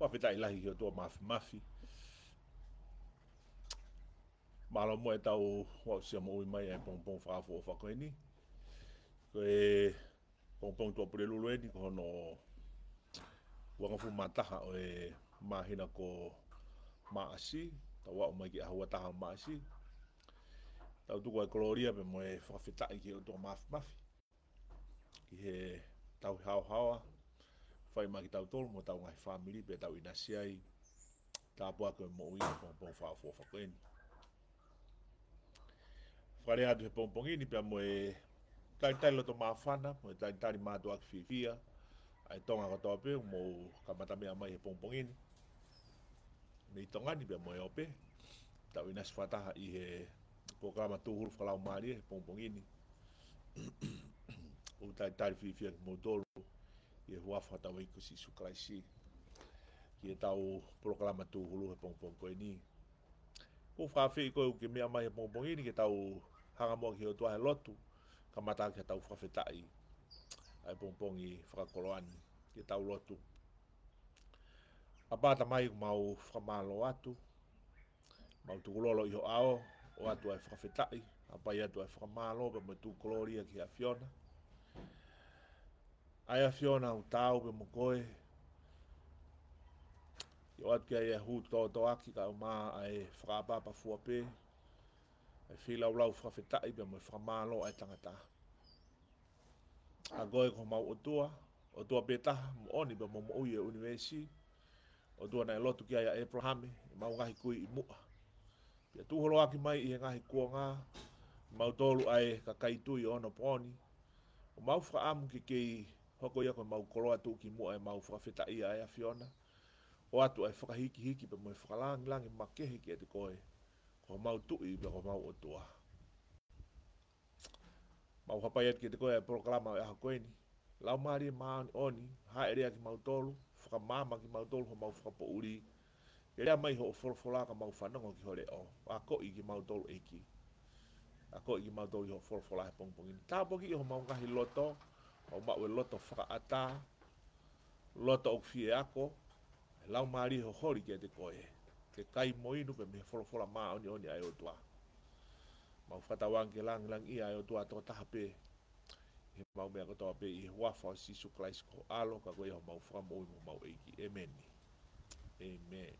whawhetai lahi ki o tō mafi mafi. Mālo mō e tau wau sia mō mai e pōng pōng whāwho o whako eni. Ko e pōng pōng tō pure lulu eni ko hono wangafu mātaha o e māhina ko māasi. Tau wau mai ki a hua taha māasi. Tau tuku ai koloria pe mō e whawhetai ki o tō mafi mafi. Ki he tau hau hawa. fai ma ki tau tolu mo tau ngai family pe tau inasi ai ta po ko mo i po po fa fo fa fare pompong ini pe mo e tai tai lo to ma fana mo tai tai ma to ak fifia ai tonga ko to pe mo ka mata me ama pompong ini ni tonga ni pe mo e ope tau inas fataha i he tuhur fa la mari he pompong ini utai tai fifia mo ye huafa tawa i kusi suklaisi ki e tau proklama tu hulu he pongpong koe ni ko whawhi koe uke mea mai he pongpong ini ke tau hanga mua ki o tua he lotu ka mata ke tau whawhetai ai pongpong i whakakoloani tau lotu a pāta mai mau whamalo atu mau tukulolo lolo iho ao o atu ai whawhetai e e. apa ya atu ai whakamalo pa ma tu koloria ki Fiona Aia fiona o tau pe mokoe. I oat kia ia hu tō tō aki ka o mā ai whakapā pa fuapē. E whila o lau whawhetai pe mwe whamālo ai tangata. A goe ko mau o tua, o tua pē mo oni pe mo ui e univesi. O tua nai lotu kia ia Abrahami, i mau ngahi kui i mua. Pia tūholo aki mai i he ngahi kua ngā, mau tōlu ai ka kaitui o no pōni. O mau whakamu ki ki hoko ia ko mau koroa tu ki mua e mau whakawhita ia e a Fiona. O atu ai whakahiki hiki pe mui whakalangi langi makehi ki e koe. Ko mau tu i pe ko mau otua. Mau hapai atu ki te koe e proklama e aha koe ni. Lau maari e maani oni, ha e rea ki mau tolu, whakamama ki mau tolu ho mau whakapo uri. E rea mai ho o wholwhola ka mau whanongo ki hore o. A ko ki mau tolu eki. A ko ki mau tolu i ho wholwhola he pongpongini. Tāpoki i ho mau ngahi loto, o ma we loto fa ata loto o fie ako e la o mari ho hori ke te koe ke kai moinu pe me folo folo ma oni oni ai o tua ma fa ta wan ke lang lang ia o tua to ta pe e ma me ko pe i wa fa si su klais ko alo ka ko ia ma fa mo mo ma e ki amen amen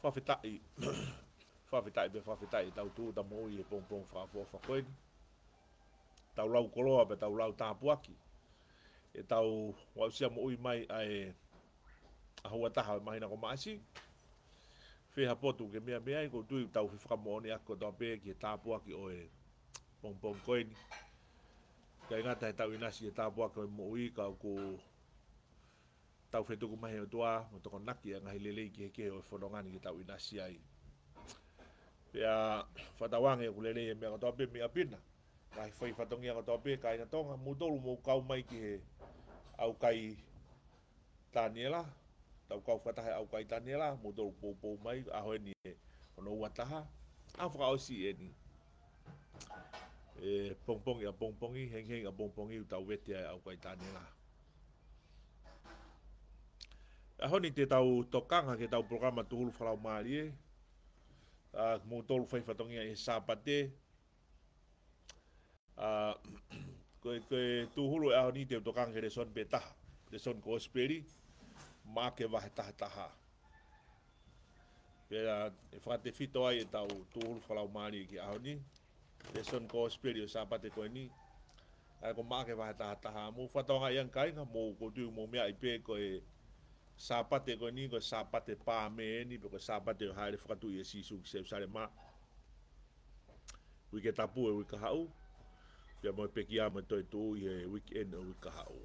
fa fa ta i fa fa ta i be fa fa ta i ta tu ta mo i pom pom fa fo fa ko tau lau koloa pe tau lau tāpuaki. E tau wausia mo ui mai ai a hua taha e mahina ko maasi. Feha potu ke mea mea i ko tui tau whiwhaka mo oni ako tau pē ki e tāpuaki o e pongpong koini. Ka ingata he tau inasi e tāpuaki mo ui ka ko tau whetuku mahi o tua mo toko naki a ngahi lelei ki heke o e whanongani ki tau inasi ai. Pea whatawange o kulelei e mea katoa pē mea pina kai foi fa tongi ngato pe kai na tonga mudolu kau mai ki he au kai taniela tau kau fa au kai taniela mudolu po po mai a ho ni ono wa taha a fa o si e ni e pong pong ya pong pong heng heng a pong pong tau wete ai au kai taniela a ni te tau tokanga ke tau programa tuhulu fa la mali a mo tolu fa fa tongi e sapate a ah, koe koe tuhulu e ni te tokange Betah, son Kosperi, le son ko osperi, mā ke wahe taha taha. Pera e whate whito ai e tau tuhulu whalau maari ki aho ni, le son ko osperi o sāpate koe ni, ai ko mā ke wahe taha taha. Mō whatonga ian kainga, mō ko tū mō mea i pē koe sāpate koe ni, koe sāpate pā me e ni, sisuk se ma Wike tapu e wika hau, Pia mo peki ama toi tu i he weekend o ka hao.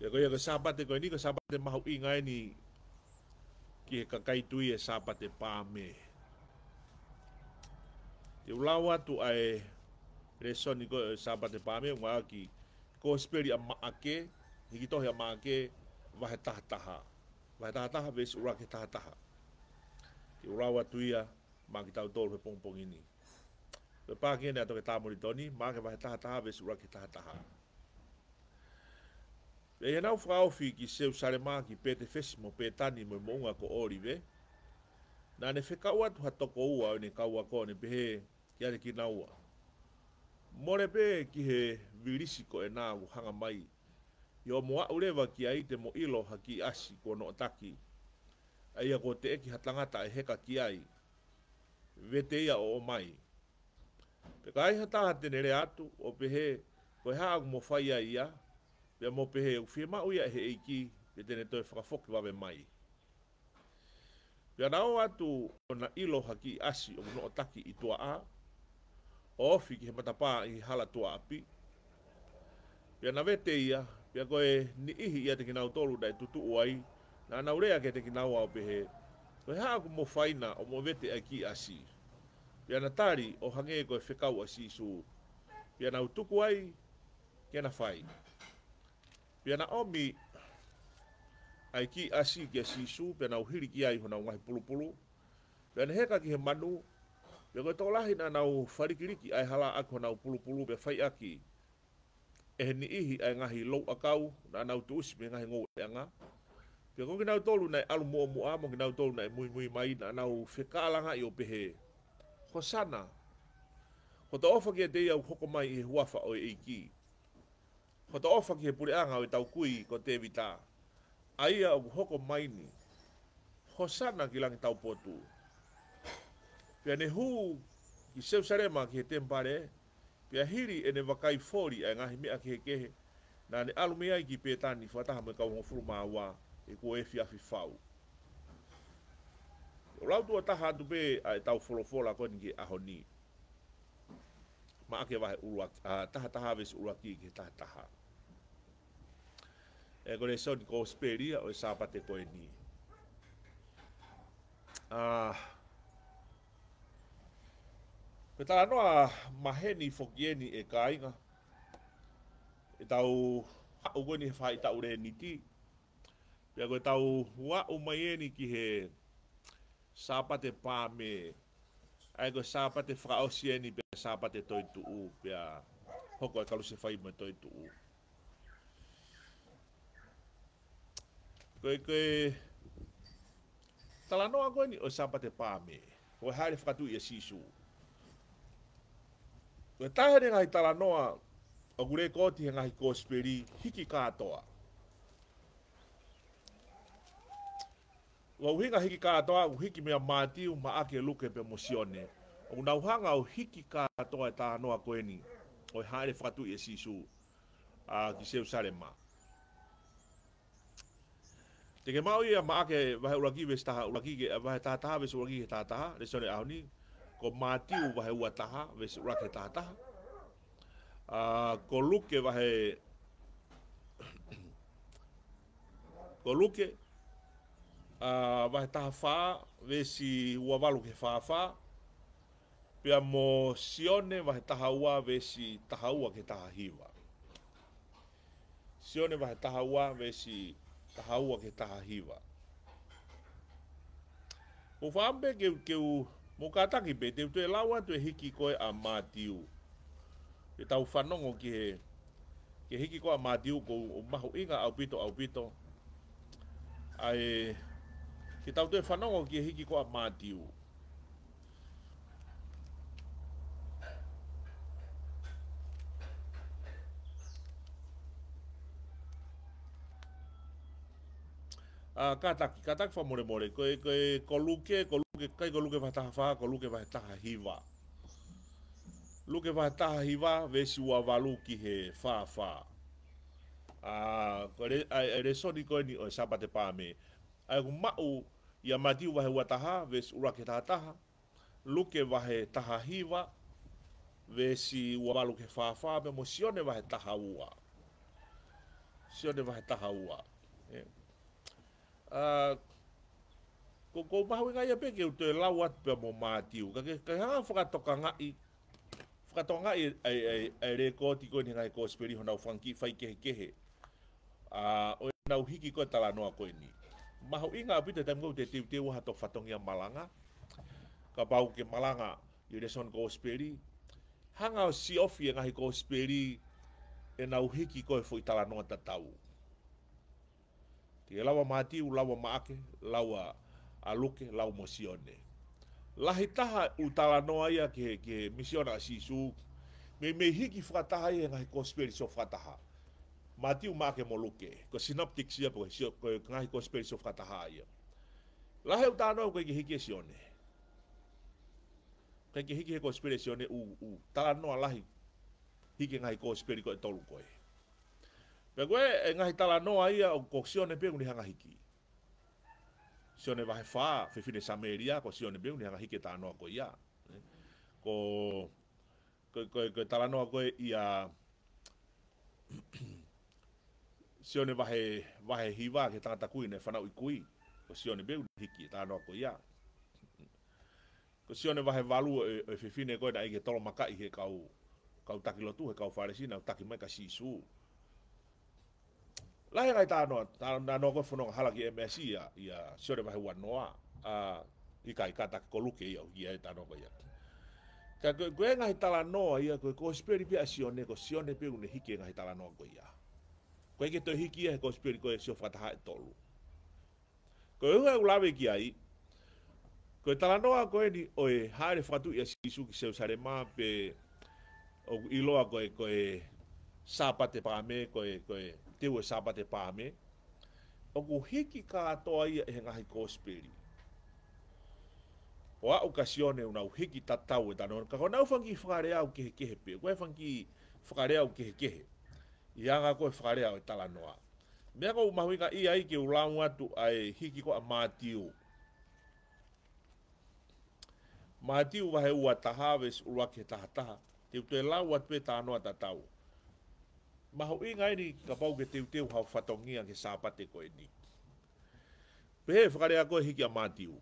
Pia koi aga sabate koi ni ka sabate mahu i ngai ni ki he kakai tui e sabate pāme. Te ulau atu ai reso ni koi e sabate pāme unwa ki ko spiri ama ake, hiki tohi ama ake vahe tahataha. Vahe tahataha vese urake tahataha. Te ulau atu ia maa ki tau tolu he pongpong ini. Pe pa ki ne atoke tamo ni toni, ma ke vahe taha taha vesu ura ke taha taha. e nau whaofi ki seu sare maa ki pe te fesimo pe mo mo unga ko ori ve, na ne whekaua tu ha toko ua o ne kaua ko ne pehe he ki naua. More pe ki he virisiko e nā u mai, i o mua urewa ki a ite mo ilo ha ki asi ko no taki, a ia ko te eki hatangata e heka ki ai, vete ia o mai. Pe kai ha ta te nere atu o pe he ko ha ko mo faia ia. Pe mo pe he fi ma o ia he iki te tene to e fra fok va be mai. Pe ana o atu ona ilo haki asi o no taki i tua a. O fi ki he mata pa i hala tua api. Pe ana vete ia pe ko e ni ihi ia te kina o tolu dai tutu uai. Na na urea ke te kina o pe he. Ko ha ko mo faina o mo vete aki asi. asi. Pia na tari o hange ko e whekau a si su. Pia na utuku ai, kia na whai. Pia na omi, ai ki a si kia si su, pia na uhiri ki ai hona ngahi pulupulu. Pia na heka ki he manu, pia koe tau lahi na nau farikiriki ai hala aki hona pulupulu pia whai aki. E he ihi ai ngahi lou akau, na nau tuusi pia ngahi ngou e anga. Pia koe ki nau tolu nai alu mua mua, mo ki nau tolu nai mui mui mai, na nau whekaalanga i o pehe. Pia ho sana. Ho ta ofa ki a dea u hoko mai i he huafa o e iki. Ho ta ofa ki he pure anga o e tau kui ko te vita. A ia u hoko mai ni. Ho sana ki langi tau potu. Pia ne hu ki seu sarema ki he tempare. Pia hiri e ne wakai fori a e ngahi mea ki he kehe. Nā ne alumea i ki pētani fuataha me kau ngofuru mā wā e kua e fiafi fau. O lau tua taha atu pe a e tau wholofola koe nge aho ni. Ma ake wahe ulua, a, taha taha vese ulua ki ke taha taha. E kore so ni kou speri a o e sāpate koe ni. Ah. Pe tala noa maheni fokieni e kāinga. E tau hau koe ni hewha i tau re niti. Pea koe tau wa umayeni ki he... Ah sapa te pāme, ai ko sapa te whakaosieni pia sapa te toi tuu pia hoko e kaluse whai mai toi tuu. Koe koe, tala noa koe ni o sapa te pāme, o haere whakatu i a e sisu. Koe tahere ngai tala noa, o gure koti he ngai kōspiri hiki kātoa. Koe wa uhinga hiki katoa uhiki mea mati u maake luke pe mosione. O na uhanga uhiki katoa e tānoa koeni o e haere fatu i e sisu a uh, ki seu sare ma. Te ke ia maake vahe uraki ves taha uraki ke vahe tātaha ves uraki ke tātaha le ahoni ko mati vahe ua taha ves uraki ke ko luke vahe ko luke vahe a wahe taha wha, vesi ua walo ke wha wha. Pea mo sione wahe taha ua, vesi taha ua ke taha hiwa. Sione wahe taha ua, vesi taha ua ke taha hiwa. Mo whaampe keu keu, mo kātaki pe, te utue lawa tue hiki koe a mātiu. Pe tau whanongo ki he, ki hiki koe a mātiu ko o maho inga au pito au pito. Ai, Ki tau te whanongo ki hiki ko a mātiu. a uh, ka tak ka tak famore more ko ko ko luke ko luke kai ko luke fata fa ko luke va ta hiva luke va ta hiva ve si wa valu ki he fa fa a uh, ko re a, a re so ni ko ni o sa pa te pa me a ku ma u ia mati wahe wataha ves urake tataha luke wahe taha hiwa, hiva vesi ua walu ke fafa me mo sione wahe taha ua sione wahe taha ua yeah. ko ko mahu inga ia peke u te lau atu pia mo mati u Ka kai hanga whakatoka ngai whakatoka ngai ai, ai, ai re ko tiko ni ngai ko spiriho nau whanki fai kehe kehe uh, o e nau hiki ko e tala noa koe ni maho inga pita tam go te te te wa to fatongia malanga ka bau ke malanga you the son go speri hanga o si ofi nga hi go speri e na uhiki ko e e fo itala no ta tau te lawa mati u lawa maake lawa aluke lawa mosione lahi taha u tala no ke ke misiona si su me me hiki fataha e nga hi go speri so fataha matiu make moluke ko synoptic sia po sia ko ngai ko space of kata hai la he uta no ko hiki e sione ke ki hiki ko e space sione u u ta no ala hi hiki e ngai ko space ko tolu ko pe ko ngai tala no ai o ko sione pe ngai ngai hiki sione va fa fe fine sameria ko sione pe ngai hiki ta no ko ia ko ko ko tala no ko ia sione vahe vahe hiva ke tata kui ne fana ui kui ko sione be uli hiki ta no ko ya ko sione vahe valu e, e fifine ko na ike tolo maka ihe kau kau taki lotu he kau faresi na taki mai ka sisu lahe ngai ta no ta na no ko fono hala ki e MSI ya ya sione vahe wanoa a uh, ika ika taki ko luke ya ya ta no ko ya ka ko ngai tala no ya ko ko spiriti pia sione ko sione pe uli hiki ngai tala no ko ya ko ke to hiki e ko spirit ko e sio fata hai e tolu. Ko e hua ulawe ki ai, ko e talanoa ko ni o haere fatu i a sisu ki seo sare maa pe o iloa ko e ko e sapa te pame, ko e ko e teu e sapa o ku hiki ka atoa i e ngahi ko spirit. Oa okasione una uhiki tatau e tanon, ka nau ufangi whakare au kehe kehe pe, kwa e fangi whakare au kehe kehe i anga koe whare au e tala noa. Mea kou mahuinga i ai ki ulaungu atu ai hiki koa mātiu. Mātiu wahe ua taha wes ulua ke taha taha, te utu e lau atu e tāno ata tau. Maho inga ini ka pau ke te utu hau whatongia ke sāpate koe ni. Pehe whakare a koe hiki a mātiu.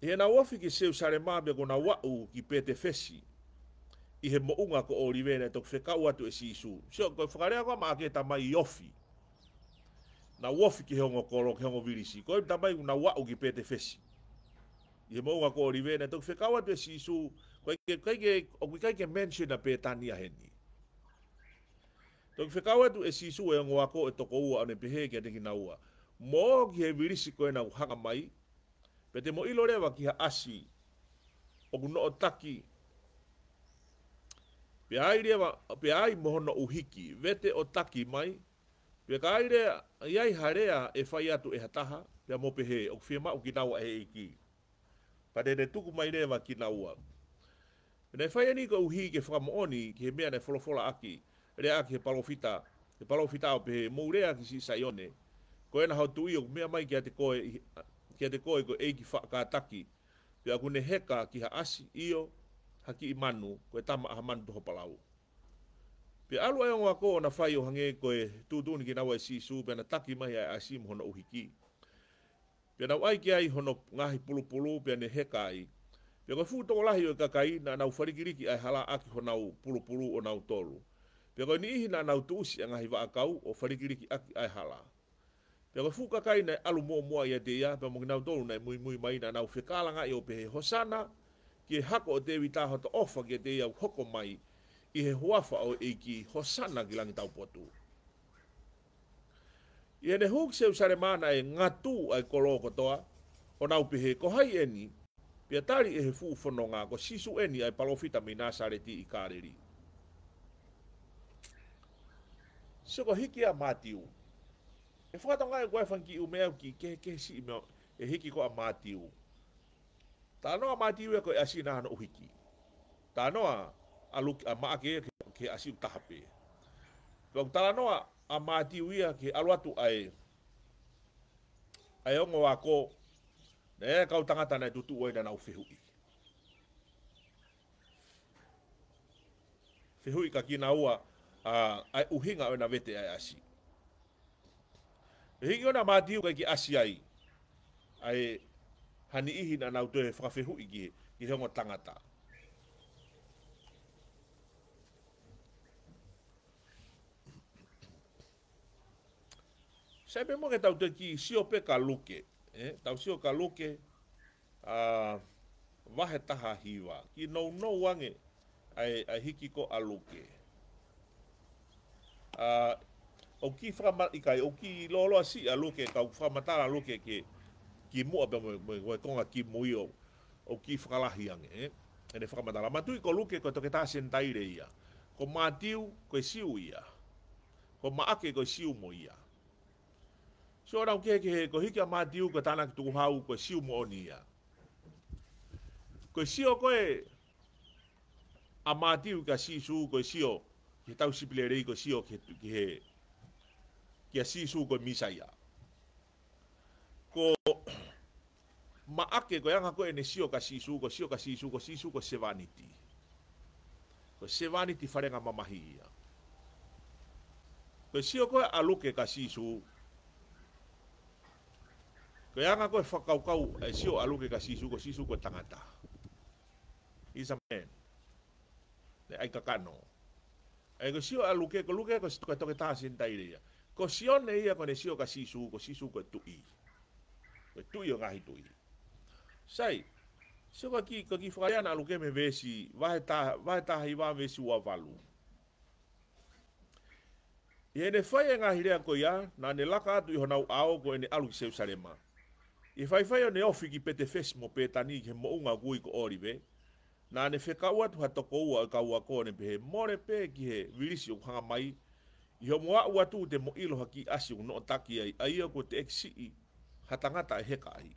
He na uafi ke seu sare mābe kona wau ki pete fesi, i he mo'unga ko Olivera e toku whekau atu e sisu. Sio, ko e whakarea kwa maa kia tamai i ofi. Na wofi ki heongo koro, ki heongo virisi. Ko e tamai una wau ki pete fesi. I he mo'unga ko Olivera e toku whekau atu e sisu. Ko e kaike, o kui kaike mention a pētani a heni. Toki whekau atu e sisu e ongo ako e toko ua ane pehe ki ane ki na ua. Mo ki he virisi ko e na uhaka mai. Pe te mo ilo rewa ki ha asi. O kuno o taki. O kuno o taki pe ai rewa, pe ai mohono uhiki, vete o taki mai, pe ka ai rea, iai harea e whai atu e hataha, pe a mopehe, o kwhia mao ki nawa e iki. Pa dene tuku mai rewa ki naua. Nei whai ani ka uhi ke whakamooni ki he mea ne wholofola aki, rea aki he palofita, he palofita o pe mou rea ki si saione, ko ena hau tui o mea mai ki a te koe, ki a te koe ko eiki whakataki, pe a kune heka ki ha asi, io, haki i manu ko e tama aha manu toho palau. Pe alu ai ongoa ko o na whai o hange ko e tūtūni ki nawa e sisu pe na taki mai ai asi mohono uhiki. Pe na wai ki ai hono ngahi pulu pulu pe ne heka ai. Pe koe fūtoko lahi o i kakai na nau farikiriki ai hala aki ho nau pulu pulu o nau tolu. Pe koe ni ihi na nau tuusi a ngahi waakau o farikiriki aki ai hala. Pe koe fūkakai na alu mua mua ia deia pe mongi nau tolu na mui mui mai na nau whekalanga i o pehe hosana pe ki e hako o tevi tāho to ofa ki e te iau hoko mai i he huafa o e i hosana ki langi tau potu. I ene huk seu sare mana e ngatu ai kolo kotoa o nau he kohai eni pia tari e he fuu whanonga ko sisu eni ai palofita mi nāsare ti i kāreri. Siko hiki a mātiu. E whakatonga e guai whanki u meau ki ke, ke si i meo e hiki ko a mātiu. Mātiu. Ta noa mai tiu e koe asi nā hana uhiki. Ta noa a, luk, a maake ke, ke asi utahape. Ta noa ta noa a mai tiu ia ke aluatu ai ai ongo wako na e kau tangata nei tutu oi na nau fehui. Fehui ka kina ua a, ai uhinga oi na vete ai asi. E hingi ona mātiu kai ki asi ai. Ai hani ihi na na utoe whakawhihu i ki i heongo tangata. Sai pe mwake tau te ki sio pe ka luke, eh? tau sio ka luke uh, wahe taha hiwa, ki nou nou wange ai, ai hiki ko a luke. Uh, o ki whakamata, ikai, o ki loloa si a luke, ka whakamata a luke ke ki mua pe mo mo ko konga ki mui o o ki fala hiang e eh? ene fa ma dala matu ko luke ko toketa sentaire ia ko matiu ko siu ia ko maake ko siu mo ia so ora ke ke ko hiki matiu ko tana ki tu hau ko siu mo ni ia ko siu ko e a matiu ka si su ko siu ki tau sipilerei ko siu ki ki ki si su ko misa ia こう、ma ake ko yang aku ene sio ka sisu ko sio ka sisu ko sisu ko sevaniti ko sevaniti farenga mamahi ia ko sio ko aluke ka sisu ko yang aku fakau kau e eh, sio aluke ka sisu ko sisu ko tangata isa men de ai kakano e eh, ko sio aluke ko luke ko toke toke ta ko sio ne ia ko ne sio ka sisu ko sisu ko Koe tui o ngahi tui. Sai, se o kaki, kaki whakareana alu keme vesi, vahe taha i wāme vesi ua valu. I ene whai e ngahi rea koi a, nā ne laka atu i honau ao koe ene alu ki seu sarema. I whai whai o ne ofi ki pete fesmo pētani ki he mounga gui ko orive, nā ne whekaua tu hatoko ua i kaua kōne pe he more pē ki he virisi o kanga mai, i ho mua ua te mo ilo haki asi no taki ai, ai ako te eksi ha tangata e heka ai.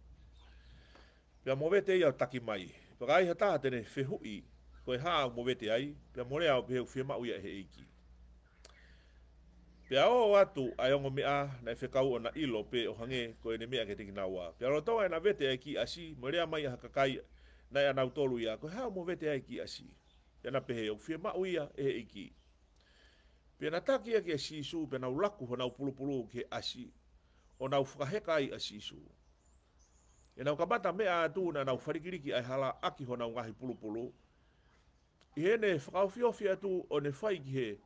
Pia movete ia taki mai, paka ai hataha tene fehui, koe haa movete ai, pia mole au pia ufie mau ia e he eiki. Pia o atu a yongo mea na e whekau o na ilo pe o hange koe ne mea ke tiki na ua. Pia rotau ai na vete ai ki asi, moerea mai a kakai na e anau tolu ia, koe haa mo ai ki asi. Pia na pehe o ufie mau e he eiki. Pia na taki ake a sisu, pia na ulaku ho na upulupulu ke asi, o nau whakaheka ai a sisu. E nau kabata mea atu na nau wharikiriki ai hala aki ho nau ngahi pulupulu. I hene whakaofiofi atu o ne whaiki he,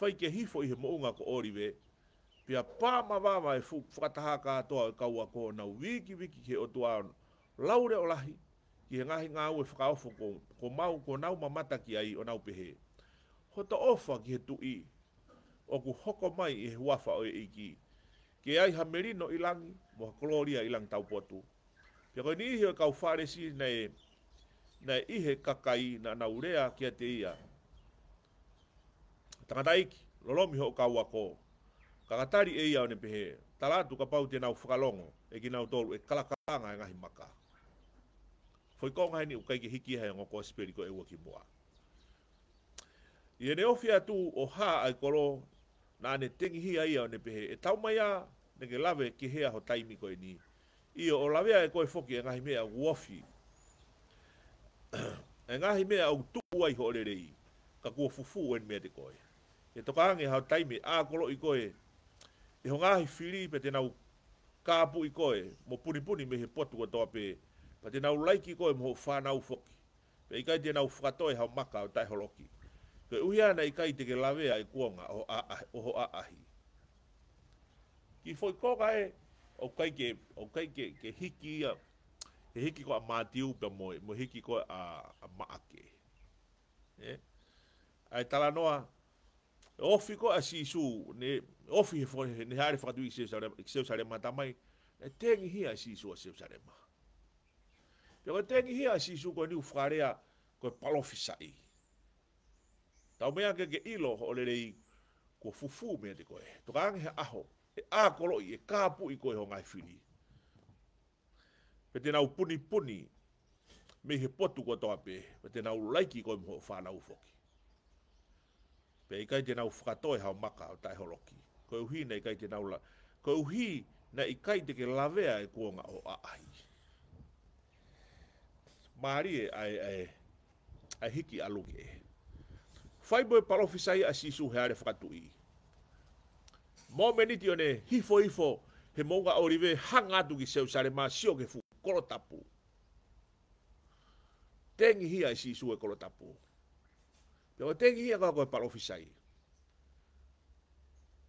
whaiki he hifo i he mounga ko oriwe, pia pāma wāwa e whakataha ka e kaua ko nau wiki wiki he o tua laure o lahi, ki he ngahi ngā ue whakaofo ko, ko mau ko nau mamata ki ai o nau pehe. Hota ofa ki he tui, i, o ku hoko mai e he o e iki. E ke ai ha merino ilangi mo gloria ilang tau potu ke ko ni he ka fare si nei na ihe kakai na na urea ki te ia tangataiki lolomi ho ka wako kakatari e ia ne pehe talatu ka pau te nau whakalongo e ki na tolu e kalakanga e ngahi maka foi ko ngai ni ukai ki hiki hai ngoko spiri ko e waki mua i ene ofia tu o ha ai koro na ne tengi hi ai ne pehe e tau mai a neke lawe ki hea ho taimi koe ni. Ia o lawea e koe foki e ngahi mea wafi. e ngahi mea au tuwai ho olerei, ka kua fufu wen mea te koe. E toka ange hao taimi a kolo i koe, e ho ngahi fili pe te nau kāpu i koe, mo puni puni me he potu wa toa pe, pa te nau laiki koe mo whanau foki. Pe i kai te nau whakatoe hao maka o tai holoki. Pe uhiana i kai te ke lawea i kuonga o a, o a ahi ki foi ko ga e o kai ke o kai ke ke hiki ia e hiki ko a matiu pe mo mo hiki ko a a maake e ai tala noa ofi ko a sisu ne ofi he foi ne hare fatu i sisu sare sisu sare mata mai e tengi hi a sisu a sisu sare ma pe ko tengi hi a sisu ko ni u frarea ko palofisa i tau mea ke ke ilo o lerei ko fufu me te koe. Tukang he aho, e a kolo i e kāpu i koe ho ngai whini. Pe tēnau puni puni me he potu kua toa pē, pe tēnau laiki koe mho whānau whoki. Pe i kai tēnau whakatoe hao maka o tai holoki. Koe uhi na i kai tēnau la... Koe uhi na i kai teke lavea e kuonga o a ahi. Māri e ai, ai, ai hiki aluke e. Whaiboe palofisai a sisu heare whakatu ii mo me ni tione hifo hifo he monga ga hanga tu ki se usare ma sio ke fu kolo tapu tengi hi ai si sue kolo tapu pe o tengi hi ga ko pa ofisai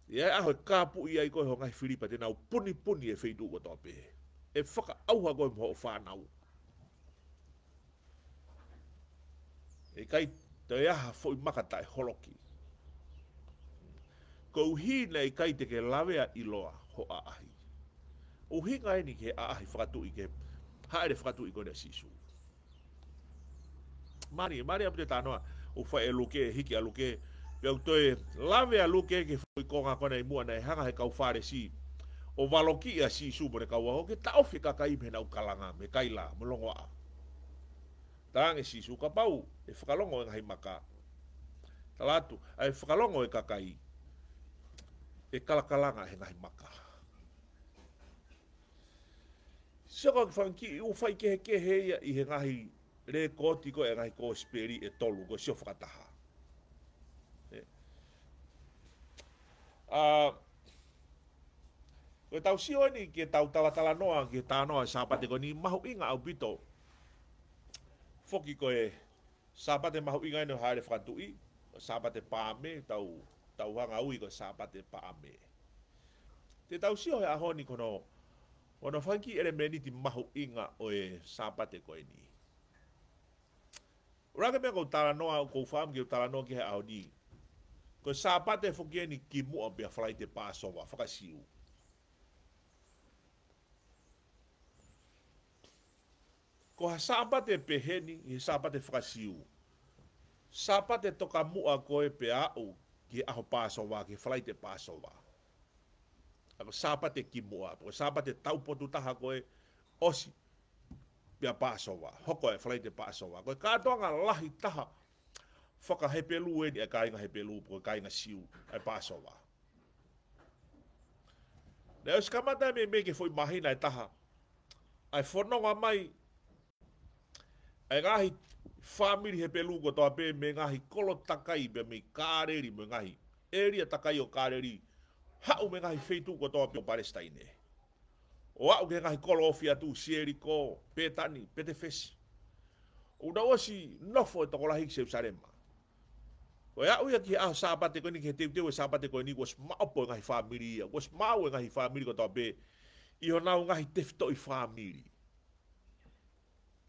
ya a ho e kapu i ai ko ho ga filipa te na puni puni e feidu ko tope e faka au ha ko mo fa na e kai te ya fo i makata e holoki kou hi nei kai te ke lawea i loa ho a ahi. O hi ngai ni ke a ahi whakatu i ke haere whakatu i kone sisu. Mani, mani apu te tānoa o whae luke, hiki a luke, Pia utoe, lawe luke ke fwoi konga kona i mua nei hanga he kau whare si o waloki a sisu su mone kau aho ke taofi ka kai mhena u kalanga me kaila mo longo a. Tarange si ka pau e whakalongo e ngahi maka. Talatu, ai e whakalongo e ka kai e kalakalanga he ngahi maka. Seko ki whanki, u whai kehe kehe ia i he ngahi re kōtiko e ngahi kōsperi e tolu, ko sio whakataha. Uh, ko tau sio ni ke tau talatala noa ke tā noa sāpate ko ni mahu inga au bito foki ko e sāpate mahu inga ino haere whakatui sāpate pāme tau tau hanga ui ko sa pa te paame. Te tau si oi aho ni kono, wano whanki ere meni ti mahu inga o e sa pa te koe ni. Uraka mea kou tala noa o kou whaam ki o tala noa ki he aho ni. Ko sa pa te fukie ni ki mua pia whalai te paa sowa, whakasiu. Ko ha sa pa te peheni, he sa pa te whakasiu. Sa pa te toka mua koe pe au ki aho pāsowa, ki whalai te pāsowa. Ako sāpa te kimoa, ako sāpa te taupotu taha koe, osi, pia pāsowa, hoko e whalai te pāsowa. Koe kātoa ngā lahi taha, whaka hepelu e ni e kāinga hepelu, po e kāinga siu, e pāsowa. Nei, os kamata e me me ke fwoi mahina e taha, ai whanonga mai, ai ngāhi whamiri he pelu ko tawa pe me ngahi kolo takai be me kareri me ngahi eria takai o kareri ha u me ngahi feitu ko tawa pe o palestine o a uke ngahi kolo ofi atu sieri ko pe tani pe te fesi o da wasi nofo e tokola hiki se usarema o ya uya ki a sabate e e e ko ni ke tewe tewe sabate ko ni was maopo ngahi whamiri ia was mawe ngahi whamiri ko tawa pe iho nao ngahi tefto i whamiri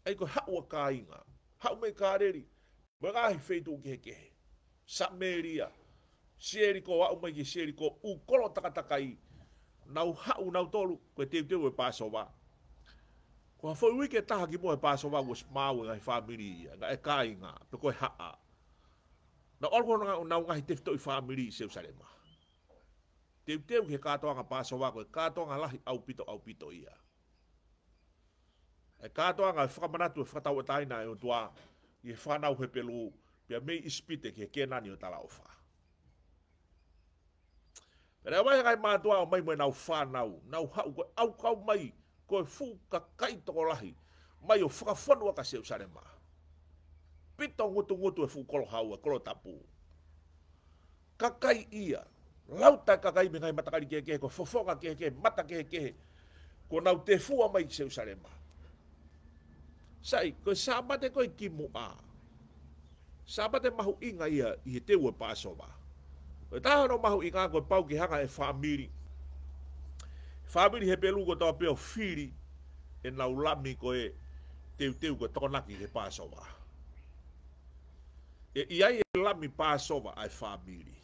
Eiko hau a kāinga hau mai kāreri, mai ngāhi feitu ke heke he. Sameria, sieri ko wau mai ke sieri ko ukolo takataka i, nau hau nau tolu, koe teu teu e pāso wā. Koa fōi wike taha ki mō e pāso wā wos māu e ngai whāmiri i, ngā e kāi ngā, pe koe haa. Na orko nga nau ngāhi teftu i whāmiri i Te sarema. Teu teu ke kātoa ngā pāso wā koe, kātoa ngā lahi au pito au pito ia e kato anga e whakamana tu e whakatau e taina e o i e whanau he pelu pia mei ispite ke ke nani o tala ofa. Pera e wai hakai mātua o mai mwe nau whanau, nau hau koe au kau mai koe fu ka kai toko lahi mai o whakafonu ka seu sare maa. Pito ngutu ngutu e fu kolo hau e kolo tapu. Kakai ia, lauta kakai mingai matakari kehe kehe, koe fofonga kehe kehe, mata kehe kehe, koe nau te fua mai seu sare maa sai ko sabate ko ki mu a sabate mahu inga ia i te u pa so ba o ta no mahu inga ko pau ki hanga e famiri famiri he pelu ko tau pe o firi e na u lami ko e te u te u ko tona ki he pa so ba e ia e lami pa so ba ai famiri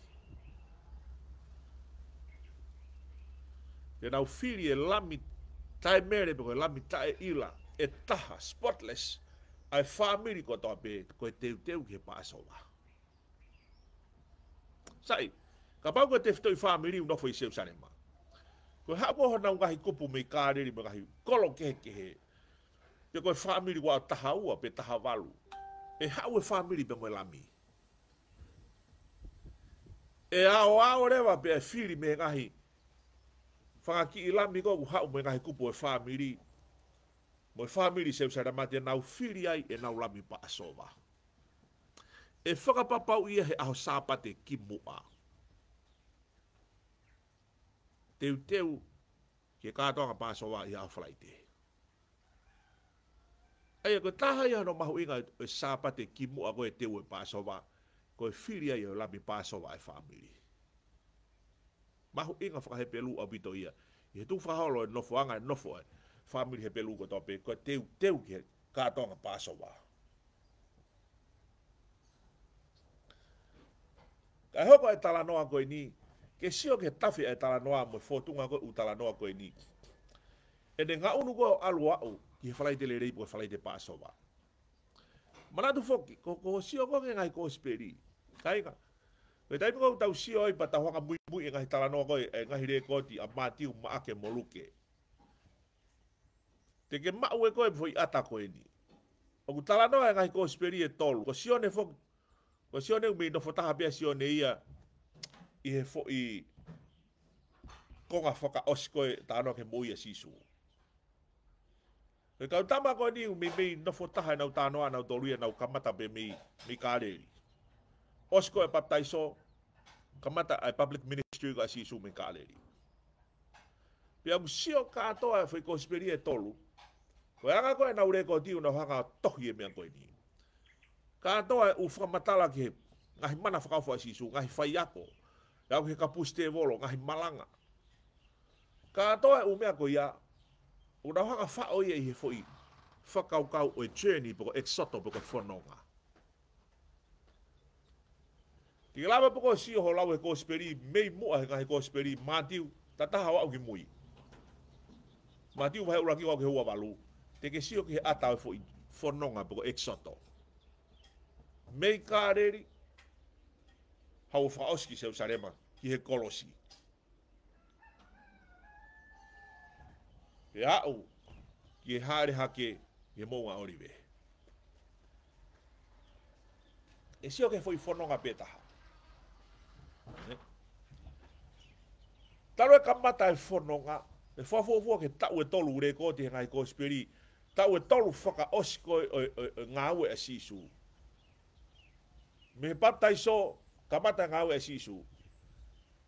e na u firi e lami tai mere pe ko lami tai ila e taha, spotless, ai whamiri ko tō pē, ko e teu teu ki he pāsoa. Sai, ka pāu ko te whitoi whamiri unofo i seu sanema. Ko hea koha nau ngahi kupu me kāreri me ngahi kolo kehe kehe, pe koe whamiri wā taha ua pe taha walu, e hau e whamiri pe moe lami. E ao ao rewa pe e whiri me ngahi, whangaki i lami kōku hau me ngahi kupu e whamiri, mo i whamiri se usara mate nau whiri ai e nau rami pa asova. E whakapapau ia he aho sāpate ki mua. Teu teu ki e kātonga pa asova i aho whalaite. Ai ako e taha ia no mahu inga e sāpate ki mua ko e teu e pa asova, ko e whiri ai e rami pa asova e whamiri. Mahu inga whakahepe lu abito ia. Ia tu whaholo e, e nofo anga e nofo e. Eh family he pelu ko tope ko teu teu ke ka to nga paso wa ka ho e tala noa ko ni ke sio ke tafi e tala noa mo fotu nga ko u tala noa ko ni e de nga unu ko alwa u ki falai de lerei po falai de paso wa mana du foki ko ko sio ko ke ngai ko speri kai ka Me tai pukau tau sio ai patahuanga mui mui e ngahi talanoa koe, e ngahi rekoti a mātiu maake moluke te ke mau e koe pwoi ata koe ni. O ku tala noa e ngai ko speri e tolu, ko sione fok, ko sione umi no fotaha pia sione ia, i he fok i, konga foka osi koe ta anoa ke mui e sisu. Ko kau tama koe ni umi mei no fotaha e nau tanoa, nau dolui e nau kamata pe mei, mei kareri. Osi koe e paptaiso, kamata ai public ministry ko asisu mei kareri. Pia musio katoa e fwe ko speri e tolu, Koe anga koe na ureko ti una whaka tohi e mea koe ni. Ka atoa e u whamatala ke ngahi mana whakaufa i e sisu, ngahi whai ako. Iau ke ka puste e volo, ngahi malanga. Ka atoa e u mea koe ia, una whaka whao ia i he fo'i kau o e journey poko exoto poko whanonga. Ki lawa poko si ho lau he kōsperi mei mua he ngahi kōsperi mātiu, tataha wau ki mui. Mātiu wahe uraki wau ke hua walu. Mātiu te ke sio ki he atau fo i fononga poko exoto. Mei ka reri, hau whaoski se sarema ki he kolosi. He au, ki he haare hake, he mounga orive. E sio ke fo i fononga petaha. Taro e kamata e fononga, e fafofua ke tau e tolu ure te he ngai ko spiri, tau e tolu whaka osiko e, e, e, e ngāwe e sisu. Me papta iso, kamata ngāwe e sisu.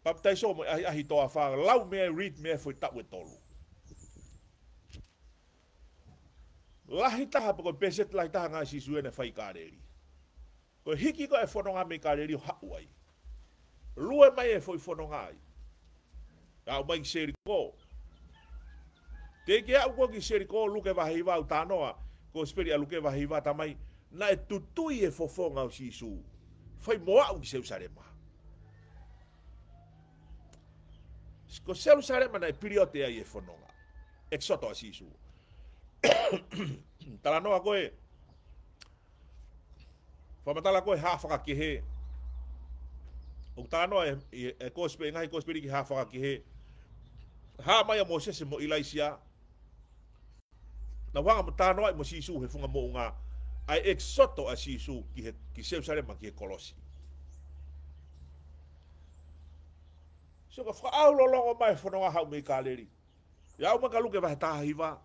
Papta iso, mo ahi, ahi toa whaka, lau mea e read mea fwe tau e tolu. Lahi taha pako peset lahi taha ngāi sisu e ne whai kāreri. Ko hiki ko e whanonga me kāreri o hauai. Lue mai e fwe whanonga ai. Kau mai seri ko, Te ke au ko ki seri ko luke vahi vau tanoa, ko speri a luke vahi vau tamai, na e tutui e fofonga o sisu. Fai moa au ki seu sarema. Ko seu sarema na e piriote ai e fononga. Eksoto a sisu. Tala noa koe, Whamatala koe hāwhaka ki he. Ong tā noa e, e, e kōspe, ngahi kōspe ki hāwhaka ki he. Hā mai a Moses e mo ilaisia. Hāwhaka na wanga mo tano ai mo sisu he funga mo nga ai exoto a sisu ki he ki seu sare ma ki he kolosi so ka fa au lo longo mai fononga hau me kaleri ya uma ka luke vai ta hiva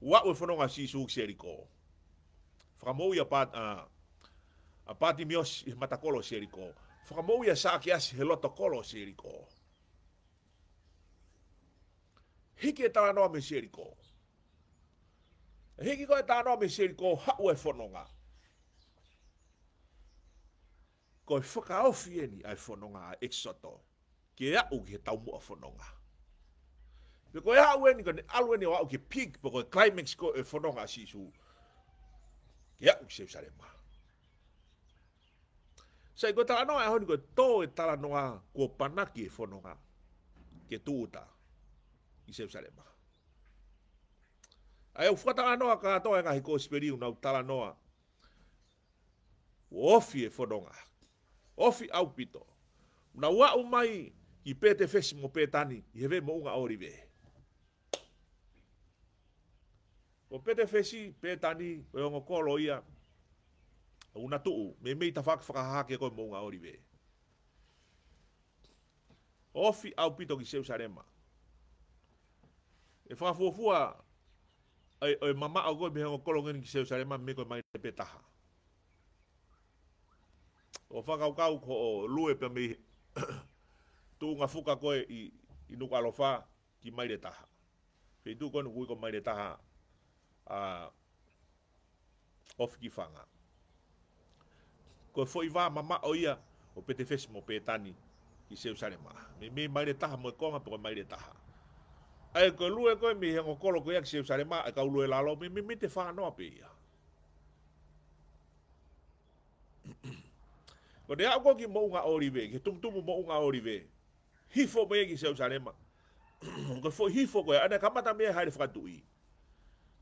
wa we fononga sisu seriko fa mo ya pat a a pati mios matakolo seriko fa mo ya sa ki as heloto kolo seriko Hiki e tala noa me seriko. Hiki koe tāno me seri ko hau e whanonga. Koe whakao fieni ai whanonga a exoto. Ke au ke tau mua whanonga. Pe koe hau eni koe alu eni o au ke pig po koe climax ko e whanonga si su. Ke au ke seu sare maa. Sai koe tala noa e honi koe tō e tala noa kua panaki e whanonga. Ke tūta. I seu sare maa. Ai au fukata anoa ka atoa e ngahi kōsperiu nau tala noa. Ofi e fononga. Ofi au pito. Una ua umai i pete fesi mo petani i heve mo unga orive. Ko pete fesi petani o yongo kolo ia una tuu me mei tafak whakahake koi mo unga orive. Ofi au pito ki seusarema. E whakafuafua ai ai mama ago me ngo kolongen ki se sare mam me ko mai te petaha o fa kau kau ko lue pe me tu nga fuka ko i i nu kalo fa ki mai reta fe tu ko nu ko mai reta a of ki fanga ko foi va mama o ia o pete fesmo petani ki se sare ma me me mai reta mo ko ma pe mai reta ha ai ko lue ko mi ko kolo ko yaksi sare ma ka lue la lo mi mi mi te fa no pe ya ko dia ko ki mo nga ori ve ki tum tum mo nga ori ve hi fo me ki se sare ma ko fo hi fo ko ana ka mata me ha re fa tu i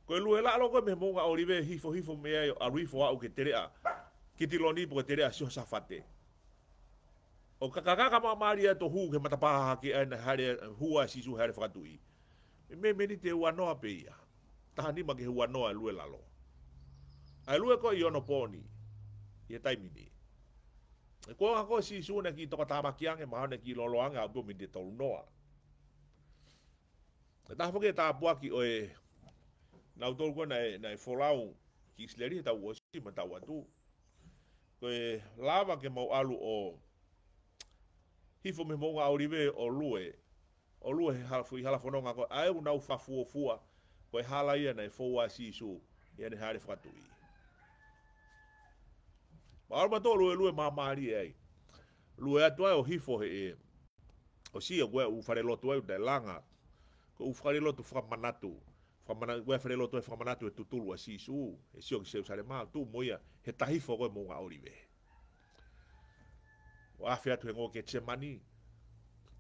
ko lue la lo ko mi mo nga ori ve hi fo hi fo me ayo a ri fo a o ke tere a ki ti lo ni bo tere a sio sa fate o ka ka ka ma maria to hu ke mata pa ha ki ana ha re hu a e si su ha re fa tu i me me ni te ua noa pe ia. Taha ni mage ua noa e lue lalo. Ai e lue ko i ono pōni. Ie taimi ni. E kua hako si suune ki toka tāmaki ange, mahane ki lolo ange, au bumi te tolu noa. E taha whake tā puaki o e, nau tolu kua na e, na e folau ki isleri, tau o si ma tau atu. Ko e lava ke mau alu o, hifo me mounga aurive o lue, o lua he hala fui hala fononga ko ae u nau fafua fua ko hala ia nei fo wa si su ia ne hare fatu i ma mato lue lue maa maari e ai. Lue atu ai o hifo he e. O si e gue u fare lotu ai u dai langa. Ko u fare lotu fra manatu. Fra manatu, gue fare lotu e fra manatu e tutulu a si su. E si o ki se usare maa tu moia he tahifo goe munga orive. O afi atu e ngoke che mani.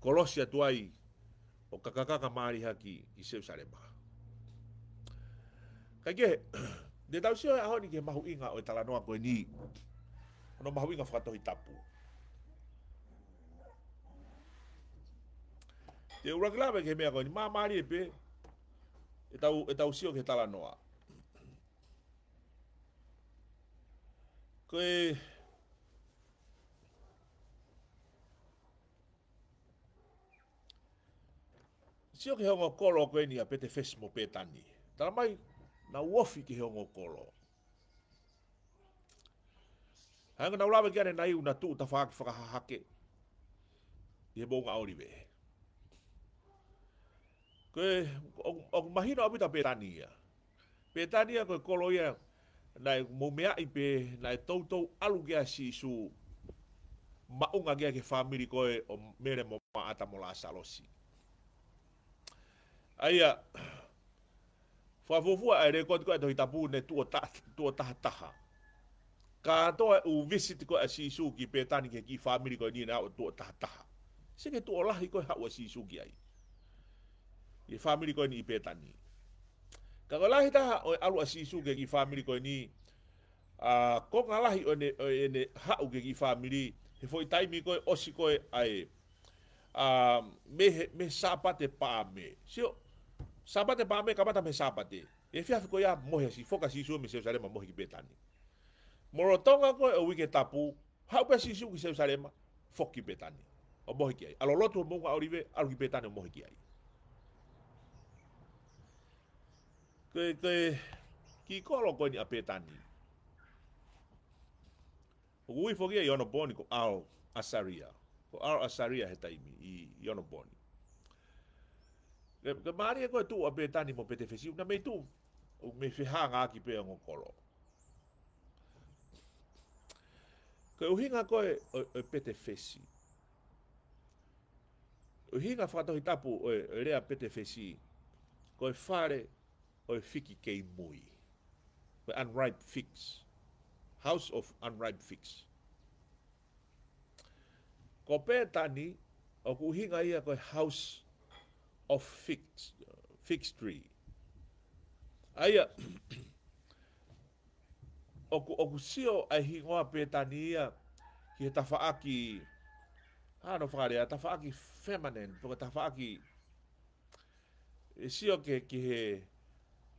Kolosia atu ai o kakakaka maari haki i Seusarema. Kai ke, ne tau sio e aho ni ke mahu inga o e talanoa koe ni, ono mahu inga whakatohi tapu. Te urakilawe ke mea koe ni, maa maari e pe, e tau, e tau sio ke talanoa. Koe, Sio ki hongo kolo ko enia pete fesmo petani. Tara mai, na uofi ki hongo kolo. Hanga na ulawe kia ne na iu na tuu ta whaaki whakahake. Ie mounga aori me. Koe, ok mahino amita petani ia. Petani ia koe kolo ia, na e momea i pe, na e toutou alu kia si su maunga kia ke whamiri koe o mere mo maata mo la salosi. Koe, aia faafuafua ae lē koa tikoae tohitapu ne tuotahataha katoa e u visi tikoe a sisu ki petani ke ki famili koe nina o tuotahataha seke tuolahi koe haua sisu ki ai i famili koe ni i petani ka koe lahi taha o e alu a sisu ke ki famili koe ni a uh, ko nga lahi o ne, o e ne hau ke ki famili he foi taimi koe osi koe ai a uh, me me sapa te pa me sio sabate pa me kamata me sabate e fia fiko ya mohe si foka si sume se sarema mohe ki betani morotonga ko o wiki tapu ha pa si sume se sarema foki betani o mohe ki ai alo lotu mo ko aurive alo ki betani mohe ki ai ke ke ki kolo ko ni apetani o wi foki ya no boni ko al asaria ko al asaria hetaimi i yo no boni Ke mari e ko tu a betani mo pete fesi na mai tu. O me fi hanga ki pe ngo kolo. Ke u hinga ko e pete fesi. U hinga fato hitapu e rea pete fesi. Ko e fare o e fiki ke mui. Ko unripe fix. House of unripe fix. Ko petani o ku hinga ia ko house of fixed tree aia o ku sio ai hi ngoa petania ki ta faaki ha no faaria ta faaki feminine po ta faaki e sio ke ki he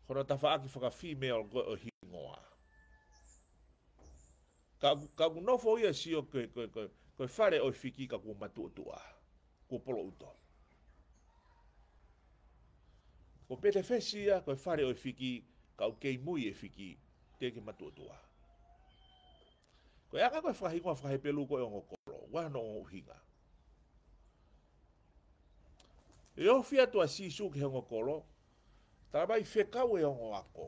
hono ta faaki female go o hi ka ka no fo ia sio ke ke ke ke fare o ka ku matu tua ku polo uto ko pete fesi ia ko fare o fiki e ka o kei mui e fiki te ke matua tua ko ia ka ko fahi ko fahi pelu ko o ngokoro wa no o hinga e o fia tua si su ke ngokoro ta bai fe ka o o ngako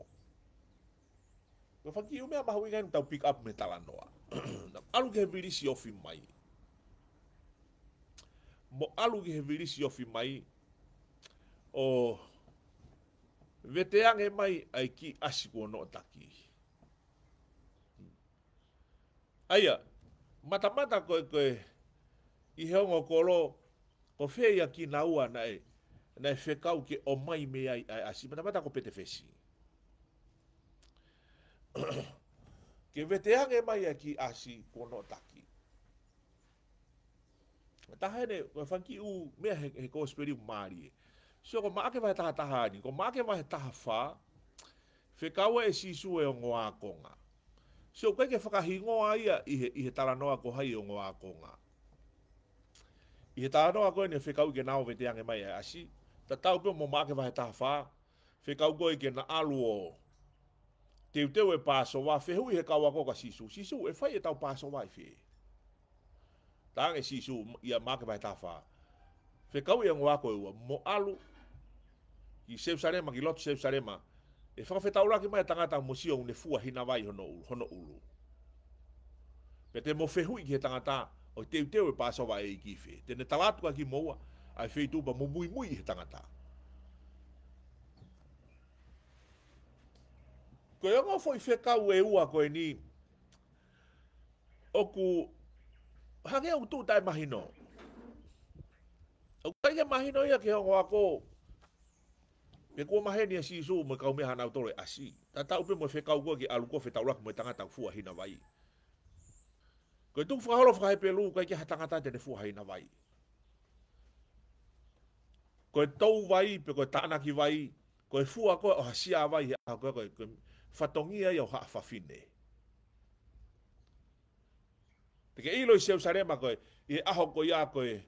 ko fa ki u me ma hu ngai tau pick up me tala noa alu ke vili si o fi mai mo alu ke vili si o fi mai o oh veteange mai ai ki asi ko no taki. Aia, matamata koe koe i heongo kolo ko feia ki naua ua na e na e fekau ke o mai me ai ai asi mata ko pete fesi. ke veteange mai ai ki asi ko no taki. Tahene, kwa fanki u mea he, he ko speri u maari e so ko maake vai taha taha ni ko maake vai taha fa fe kawa e sisu e ngo a konga so ko ke faka hingo ai i he i he tala noa ko hai ngo a konga i he tala noa ko ni fe kawa ke nao vete ange mai e asi ta tau pe mo maake vai taha fa fe kawa ko ke na aluo te te we paso wa fe hui he kawa ko ka sisu sisu e fai e tau paso wa fe tang e sisu ia maake vai taha fa Fekau yang wako ewa, mo alu i Seusarema, ki lotu sarema e whakawhetau ki mai a tangata mo sio ne fua hina vai hono, hono ulu. Pe te mo whehui ki he tangata o teu teu e pāsawa e i kife. Te ne talatua ki moua, ai whei tūpa mo mui mui he tangata. Ko e ngā fwoi whekau e ua koe ni, oku hangea utu tai mahino. Oku tai ke mahino ia ke ho ako, Me kua mahe ni asi isu me kau meha nau tole asi. Ta tau pe mwe fekau kua ki alu kua fetau raku me tangata fua hina vai. Koe tuk whakaholo whakai pe lu kai ki ha tangata tene fua hina vai. Koe tau vai pe koe tana ki vai. Koe fua koe o hasia vai hea koe koe koe fatongia yau haa fafine. Tike ilo i seu sarema koe i aho koe ya koe.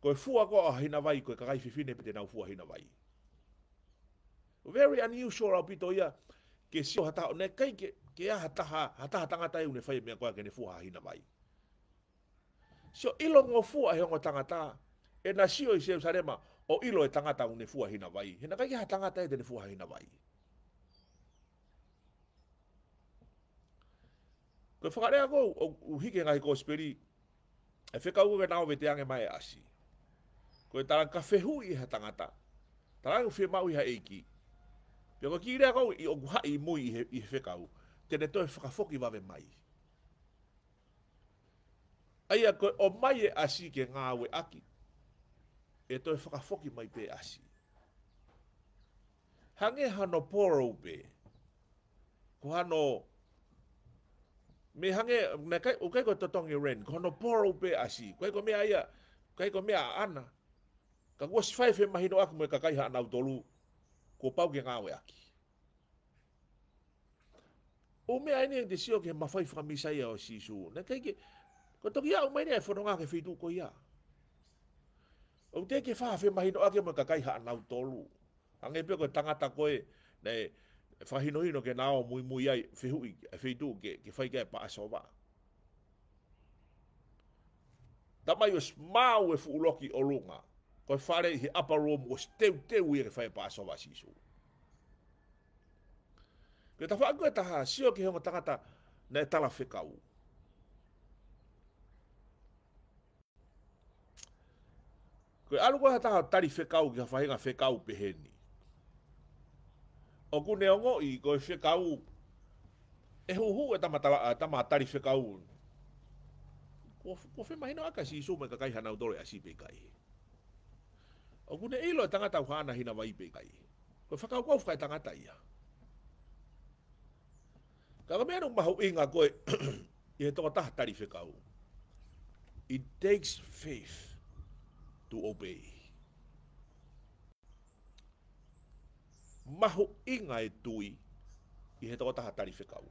Koe fua koe o hina vai koe kakai fifine pe tena fua hina vai. Koe fua koe o hina vai very unusual au pito ia ke sio hata o ne kai ke ke ia hata ha hata hata ngata i une fai e mea koe kene fuha hina mai. Sio ilo ngō fua he ngō tangata e na sio i seo sarema o ilo e tangata une fuha hina mai. He na kai ke hata ngata i e tene fuha hina mai. Koe whakarea kou o hike ngai kō speri e whika uwe ke nao vete ange mai e asi. Koe tarang ka fehu i he tangata. Tarang fie mau i ha eiki. Koe Pe ko kire ko i o i mo i i fe kau. Te ne to e fa foki va ve mai. Ai a ko o mai e asi ke nga we aki. E to e fa foki mai pe asi. Hange hano poro be. Ko hano me hange na kai o kai ko to tong ren ko no poro be asi. Ko ko me aia. Ko ko me ana. Ka was five e mahino ak mo ka kai ha na utolu ko pau ke ngawe aki. O mea ene de sio ke mawhai whamisai ao si su. Na kei ke, ko toki a umaine e whanonga ke whidu ko ia. O te ke wha hawhi mahino ake mo ka kai haa nau tolu. Ange pio ko tangata koe, ne, whahino hino ke nao mui mui ai whihui, whidu ke, ke whai kai pa asoba. Tamai o o lunga. Tamai o smau e fuuloki o lunga ko fare he upper room o ste te we re fai pa so va si so ke ta fa ko ta ha si o ke ngota ta na ta la fe ka u ko alu ko ta ha ta ri fe ka u ke fa he ga fe ka u pe he ni o ku ne ongo i e e ko fe ka u e hu hu e ta ma ta la ta ma ta ri fe ka u Ko fe mahino aka si iso me kakai hana udore asipe kai. Ko fe mahino aka si iso me kakai hana udore asipe kai. O kune ilo e tangata uhana hina wai pe kai. Kwa whakau kwa ufka e tangata ia. Ka kamea nung mahu inga koe i he toko taha tari whikau. It takes faith to obey. Mahu inga e tui i he toko taha tari whikau.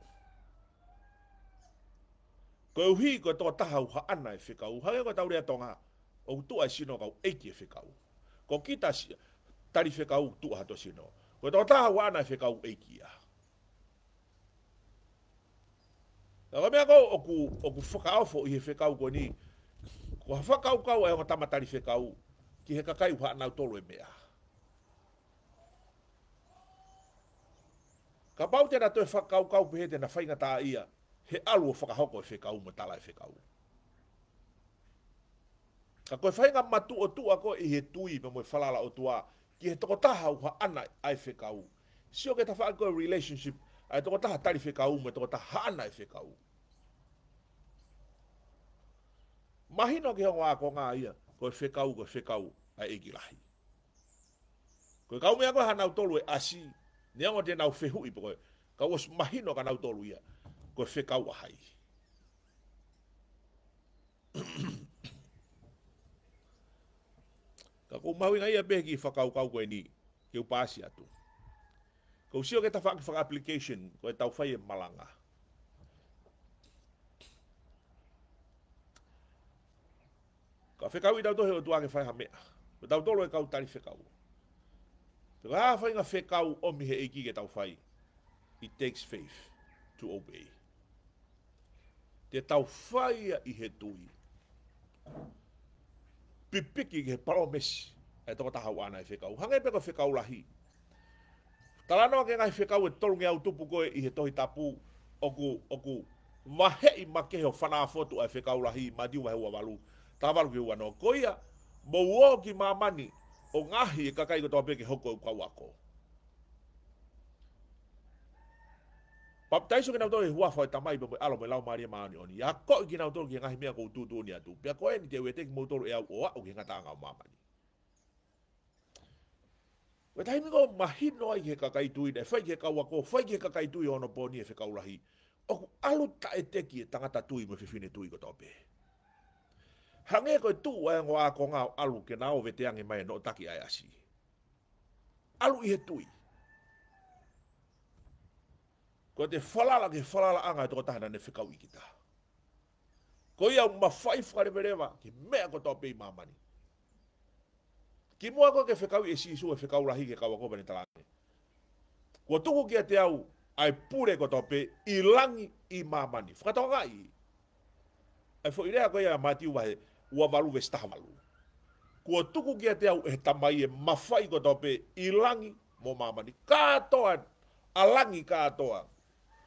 Koe uhi koe toko taha uha ana e whikau. Hage koe taurea tonga, o tu ai e sino kau eiki e whikau. Koe ko kita tari fekau tu hato sino. Ko to ta wa na feka e, e kia. Na ko mea ko oku oku foka ofo i fekau ko ni. Ko fa kau kau e ngata ma tari fekau ki he kakai wa na to lo e mea. Ka pau te na to fa kau kau pe te na fainga ta ia. He alu fa ka hoko e fekau mo tala e fekau. Ka koe whainga matu o tu ako i he tui me moe whalala o tua ki he toko taha uha ana ai whekau. Si o ke ta whaako relationship ai toko taha tari whekau me toko taha ana ai whekau. Mahino ke hongo ako ngā ia koe whekau koe whekau ai egi lahi. Koe kau mea koe hanau tolu e asi ni ango tēnau whehu i pokoe ka os mahino ka nau tolu ia koe whekau ahai. Ahem. Ka kou mawe ngai abe ki whakau kau koe ni ke upasi atu. Ka usio ke tawha ki whaka application koe tau whai e malanga. Ka whekau i tau tohe o tu ake whai hamea. Ko tau tolo e kau tari whekau. Te ka hawha inga whekau o mihe eiki ke tau whai. It takes faith to obey. Te tau whai i he tui. Te tau whai i he tui pipiki ke promise e toko taha wana e whekau. Hangai peko whekau lahi. Talano ake ngai whekau e tolu ngai autupu koe i he tohi tapu oku, oku mahe i make heo whanaa fotu whekau lahi ma diwa heo avalu. Ta avalu ke ua koia, mou o ki mamani o ngahi e kakai kotoa peke hoko e kau ako. Baptiso ke nauto e hua fo ta mai bo alo me lau maria ma oni. Ya ko ke nauto ke ngahi mea ko tu tu ni atu. Pia ko ni te wete ke motor e au oa o ke ngata nga mama ni. Wa tai ngo ai ke ka kai tui de fai ke ka wa ko fai ke ka kai tui ono po ni fe ka ulahi. O ku alu ta e te ki e ta ngata tui mo fi fine tui ko tope. Hange ko tu e ngo a ko nga alu ke nao vete ange mai no taki ai asi. Alu i he tui ko te falala ke falala anga e to ta na ne fikau ikita ko ia ma fai fare bereva ki me ko to pe mamani ki mo ko ke fikau e si su e fikau rahi ke kawako bene tala ko to ko ke te au ai pure ko to pe i langi i mamani fa to ga i e fo ile ko ia mati wa wa valu ve sta valu ko to ko ke te au e tamai e ma fai ko to pe i langi mo mamani ka to alangi ka toa.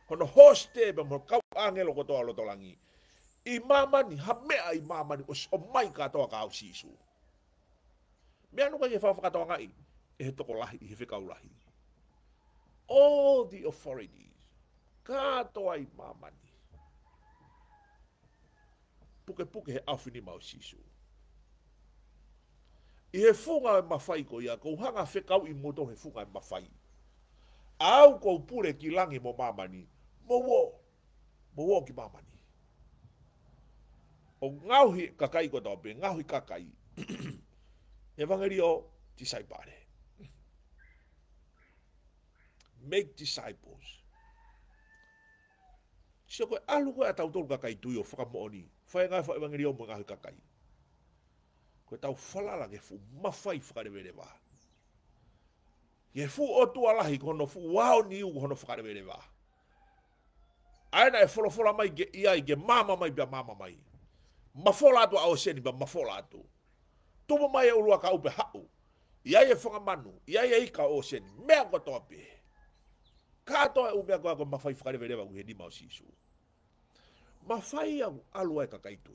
Hono hoste be mo kau angelo ko toa loto langi. I mama ni ha mea i mama ni os o mai ka toa ka au sisu. Me anu ka ye fa fa toa ngai. E he toko lahi, he fika ulahi. All the authorities. Ka toa i mama ni. Puke puke he au fini mau sisu. I he funga e mawhai ko ia, ko hanga fekau i moto he funga e mawhai. Au ko pure ki langi mo mama ni, mowo mowo ki mama ni o ngauhi kakai ko t o b e ngauhi kakai evangelio d i s a i p a r e make disciples s i ko alu ko atau t o l kakai tuyo f h a k a m o n i f a e ngai w a evangelio mo n g a u i kakai ko tau falala ke fu mafai f h a k a r e v e r e wā. Ye fu o tualahi kono fu wao niu kono f a k a r e v e r e w a ai na e folo folo mai ge ia ge mama mai ba mama mai ma folo atu au seni ba ma folo atu tu mo mai e ulua ka upe hau ia e fonga manu ia e ika o seni me ko to pe ka to e ube ko ma fai fare vere ba ge di ma si su ma fai au alua ka kai tu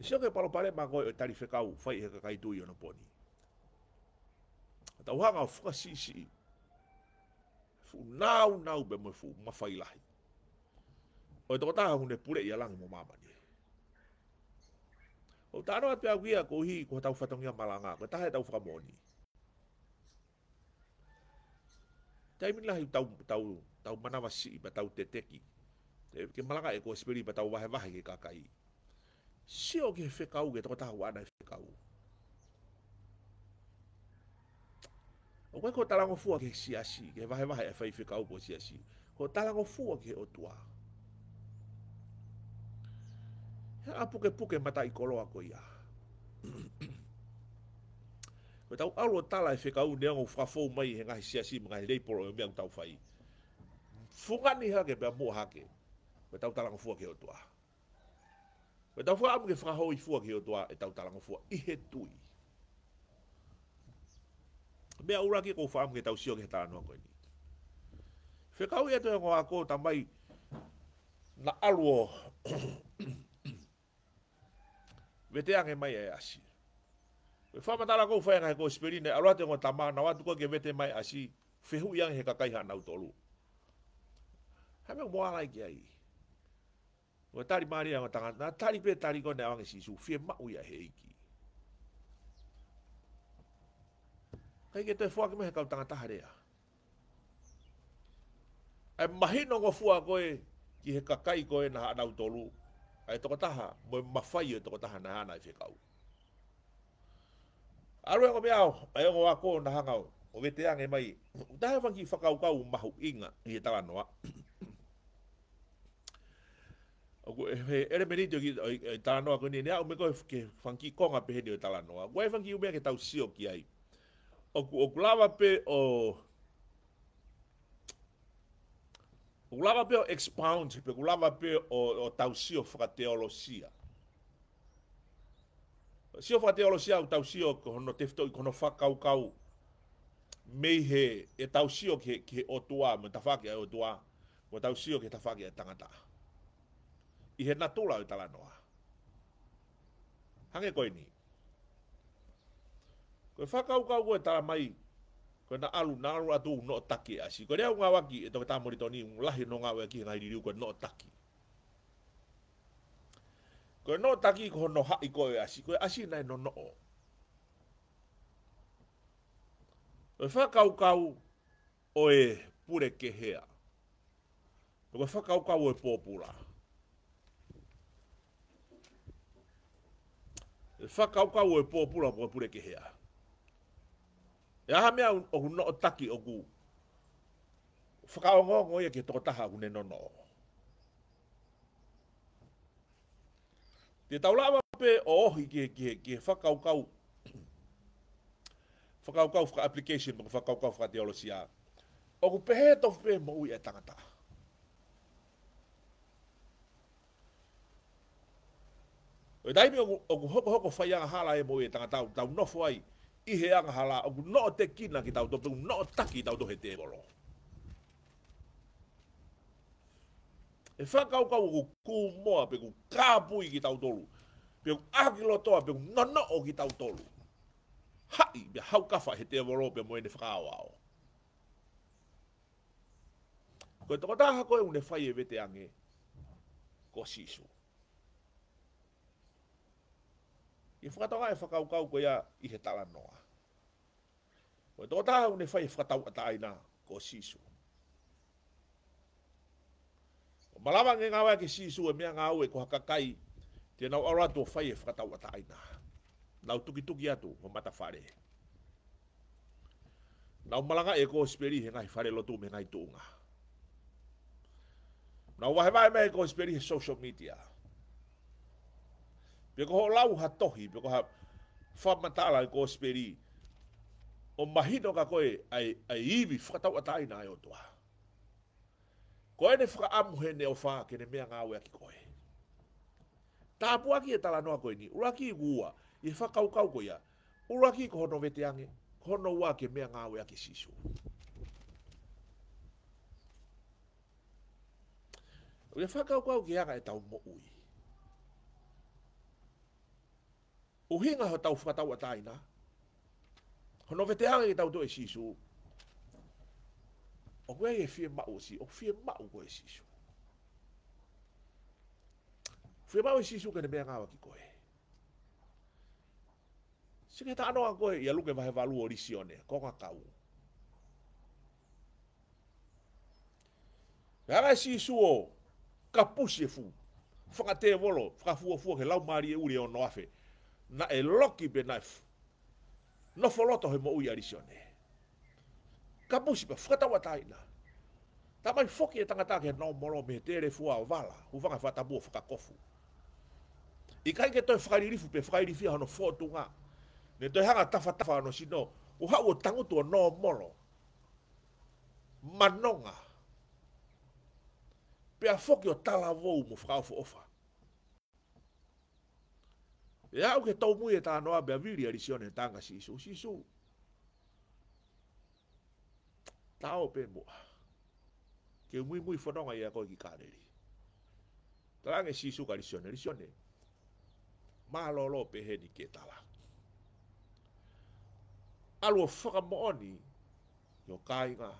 Se que palo pare ma goi e tarife kau fai he ka kai tu yo no poni. Ta uhanga fuka si si fu nau nau be mo fu ma fai lahi. O to ta hune pure ia langi mo mama ni. O ta no atu agia ko hi ko tau fatong ia malanga ko ta he tau famoni. Tai min lahi tau tau tau mana wasi ba tau teteki. Te ke malanga e ko spiri ba tau wahe wahe ke kakai. Si o ke fe kau ke to ta wa na fe kau. O koe ko talango fua ke si asi, ke vahe vahe e fai fika upo si asi. Ko talango fua ke o tua. He a puke puke mata i koloa ko ia. ko tau alo tala e fika u neongo fafou mai he ngahi si asi mga he leiporo e meang tau fai. Fungani hake bea mua hake. Ko tau talango fua ke o tua. Ko tau fua amu ke fraho i fua ke o tua e tau talango fua. Ihe tui. Ihe tui me aura ki kou fam ke tausio sio tala no ko ni fe kau ye to ko ako tamai na alwo vete ange mai e ashi. we fa matala ko fa ngai ko spirine alwa te ko tama na watu ko ke vete mai asi fehu yang he kakai ha na utolu ha me moa lai ai Wa tari mari ya tanga na tari pe tari ko ne na si su fe ma ya heki kai ke te fuaki mehe kau tangataha rea. Ai mahi nongo fua koe ki he kakai koe na anau tolu, ai toko taha, moe mawhai e toko taha na anai fe kau. Aru ego meao, ai ego wako na hangau, o vete ange mai, utahe wangi whakau kau mahu inga i he talanoa. Oku e ere me nito ki talanoa koe ni, nea me koe ke whanki konga pehenio talanoa, wai whanki umea ke tau sio ki ai, o ku o ku lava pe o o ku lava pe o expound pe ku lava pe o o tausi o frateolosia si o frateolosia o tausi o ko no tefto ko no fa kau kau meihe e tausi o ke ke o tua mo ta fa ke o tua mo tausi o ke ta fa ke tangata i he natula o tala noa hange koini ni Koe whakau kau koe tara mai. Koe na alu naru atu no taki ashi. Koe rea ngā waki e toke tāmori toni un lahi no ngā wea ki ngai riri koe no taki. Koe no taki koe no hai koe asi. Koe asi nai no no o. Koe whakau kau o pure ke hea. Koe whakau kau e pōpura. Koe whakau e pōpura mo pure ke hea. E aha mea o huna o taki o gu. Whaka o ngongo ia ke toko taha hune no no. Te taulawa pe o ohi ke, ke, ke whakau kau. Whakau kau whaka application mga whakau kau whaka teolosi a. O ku pehe tofu pe mo ui e tangata. O e daimi o ku hoko hoko whaianga hala e mo ui e tangata. Tau nofu ai. Tau nofu ai i he anga hala o ku no te kina ki tau tope, no taki tau tohe te bolo. E whakau kau ku kū moa pe ku kāpui ki tau tolu, pe ku akilo toa pe ku nono o ki tau tolu. Hai, pe hau kafa he te bolo pe moe ne whakau ao. Ko e toko tāha koe une whai e vete ange, ko sisu. Ko sisu. i whakatawa e whakaukau ko ia i he tala noa. O tō tā hau ne whai whakatau a tāina ko sisu. O malawa ngā wai ke sisu e mea ngā au e ko hakakai te nau arato whai e whakatau a tāina. Nau tuki tuki atu o mata whare. Nau malanga e ko speri he ngai whare lotu me ngai tūnga. Nau wahewae me e ko speri he social media. Nau Pe ko lau ha tohi, pe ko ha fa matala ko speri. O mahino ka koe ai ai ibi fa tau atai na yo toa. Ko ene fra amu hene o fa ke ne mea nga awe aki koe. Ta apu aki e tala noa koe ni, ura ki gua, i fa kau kau koe ya, ura ki kohono vete ange, kohono ua ke mea nga awe aki sisu. Ule fa kau kau ki anga e tau mo ui. o hinga ho tau fatau atai na ho no vete ai tau to esisu o kwe e fie ma o si o fie ma o kwe esisu fie ma o esisu ke ne mea ngawa ki koe sike ta anoa koe ia luke vahe valu o risione konga kau Ara si e suo kapusi fu. E fuka te volo, fuka fuo fuo ke lau mari e uri o noafe. afe na e loki be naifu. No foloto he mo uia risio ne. Ka musi pa fukata watai na. Ta mai foki e tangata ke nao moro me tere fua o vala. Uvanga e fata bua fuka kofu. I kai ke toi whakaririfu pe whakaririfi hano fotu ngā. Ne toi hanga tafa tafa ano sino. Uha ua tangutu o nao moro. Manonga. Pea foki o tala vou mo fukau fu ofa. Ya o ke tau mui e tā noa bea viri ari sione e tanga si isu, si isu. Tāo pē mua. Ke mui mui whanonga ia koe ki kāneri. Tarange si isu ka ari sione, ari sione. Mā lo lo pē he ni ke tāla. Alua whakamooni, yo kāinga.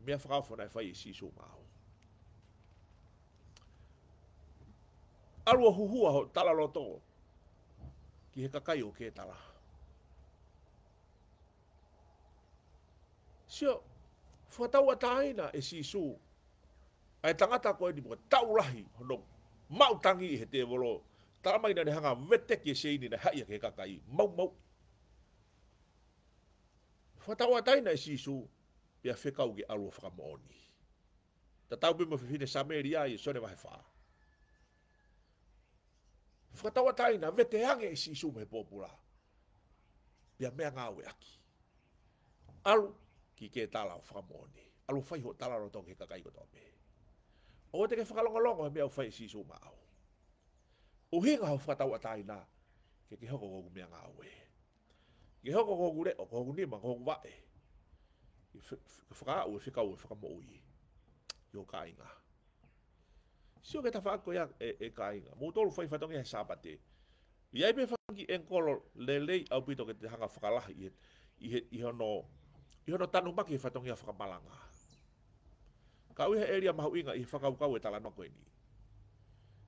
Mea whakaofona e whai e si isu māo. arua huhua ho tala lo to ki he kakai o ke tala sio fo tau ataina e si su ai tangata ko ni mo tau lahi no mau tangi he te volo tala mai e na hanga vete ki se ni na ha ia ke kakai mau mau fo tau ataina e si su pia fe kau ki arua fa mo ni ta tau bi mo fi ne sa me ria i so ne va fa Whakatawa tai na vete ange e si sume popula. Pia mea ngā ue aki. Alu ki ke tala o whamone. Alu fai ho tala roto ke kakai koto me. O te ke whakalongolongo he mea ufai e si sume au. Uhinga ho whakatawa tai na ke ke hoko kogu mea ngā ue. Ke hoko kogu re o kogu nima kogu wae. Ke whakaa ue whikau ue whakamo ui. Yo kāinga. Ke Sio ke tafako ya e, e kainga. Mutolu fai fatongi he sabate. Ia ipe fangi enkolo lelei au pito ke te hanga whakalahi i no i no tanu maki he fatongi a whakamalanga. Ka uiha eria mahu inga i whakaukau e tala noko ini.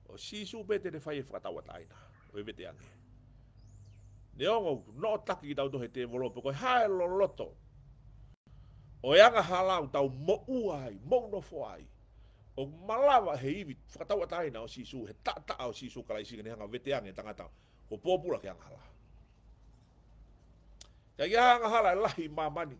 O si su bete ne fai e whakatawa taina. O i e bete ange. Ne ongo no taki i tau tohe te volopo koi hae lo loto. O ianga e halau tau mo uai, mo unofo ai o malawa he iwi whakatau ataina o sisu, he tata o sisu kalaisi ni hanga veteang e tangata, ko pōpura ke angahala. Ka ia angahala e lahi mamani,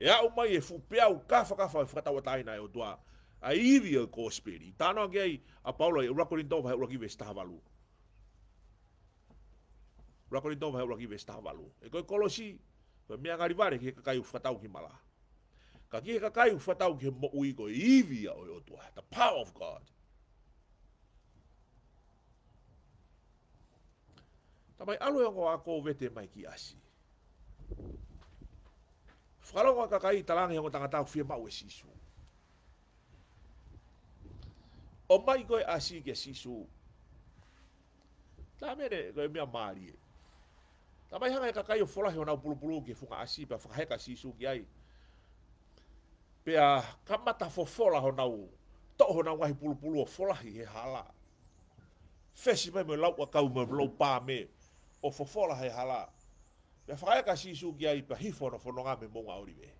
e au mai e fupea u kafa kafa e whakatau ataina e o tua, a iwi o e ko spiri, tāno a ngei a paula e urako ni tōwha he uraki ves tahavalu. Urako ni tōwha he uraki ves tahavalu. E koe kolosi, e mea ngari vare ke kakai u whakatau ki malaha ka kie ka kai whatau ki he mo ui ko iwi a oi otua, the power of God. Ta mai alo yongo e a ko vete mai ki asi. Whakarongo a kakai talangi yongo tangata u fie mau e sisu. O mai koe asi ke sisu. Ta mene koe mea maari e. Ta mai hanga e kakai o folahe o nau pulupulu ke funga asi pa funga heka sisu ki ai. Ta pe a kamata fo fola ho nau to ho nau wahi pulu pulu fola hi he hala fesi mai me lau kau me blow pa me o fo fola he hala pe a fraya ka shisu ki ai pa hi fo no fo no ga me mo nga ori me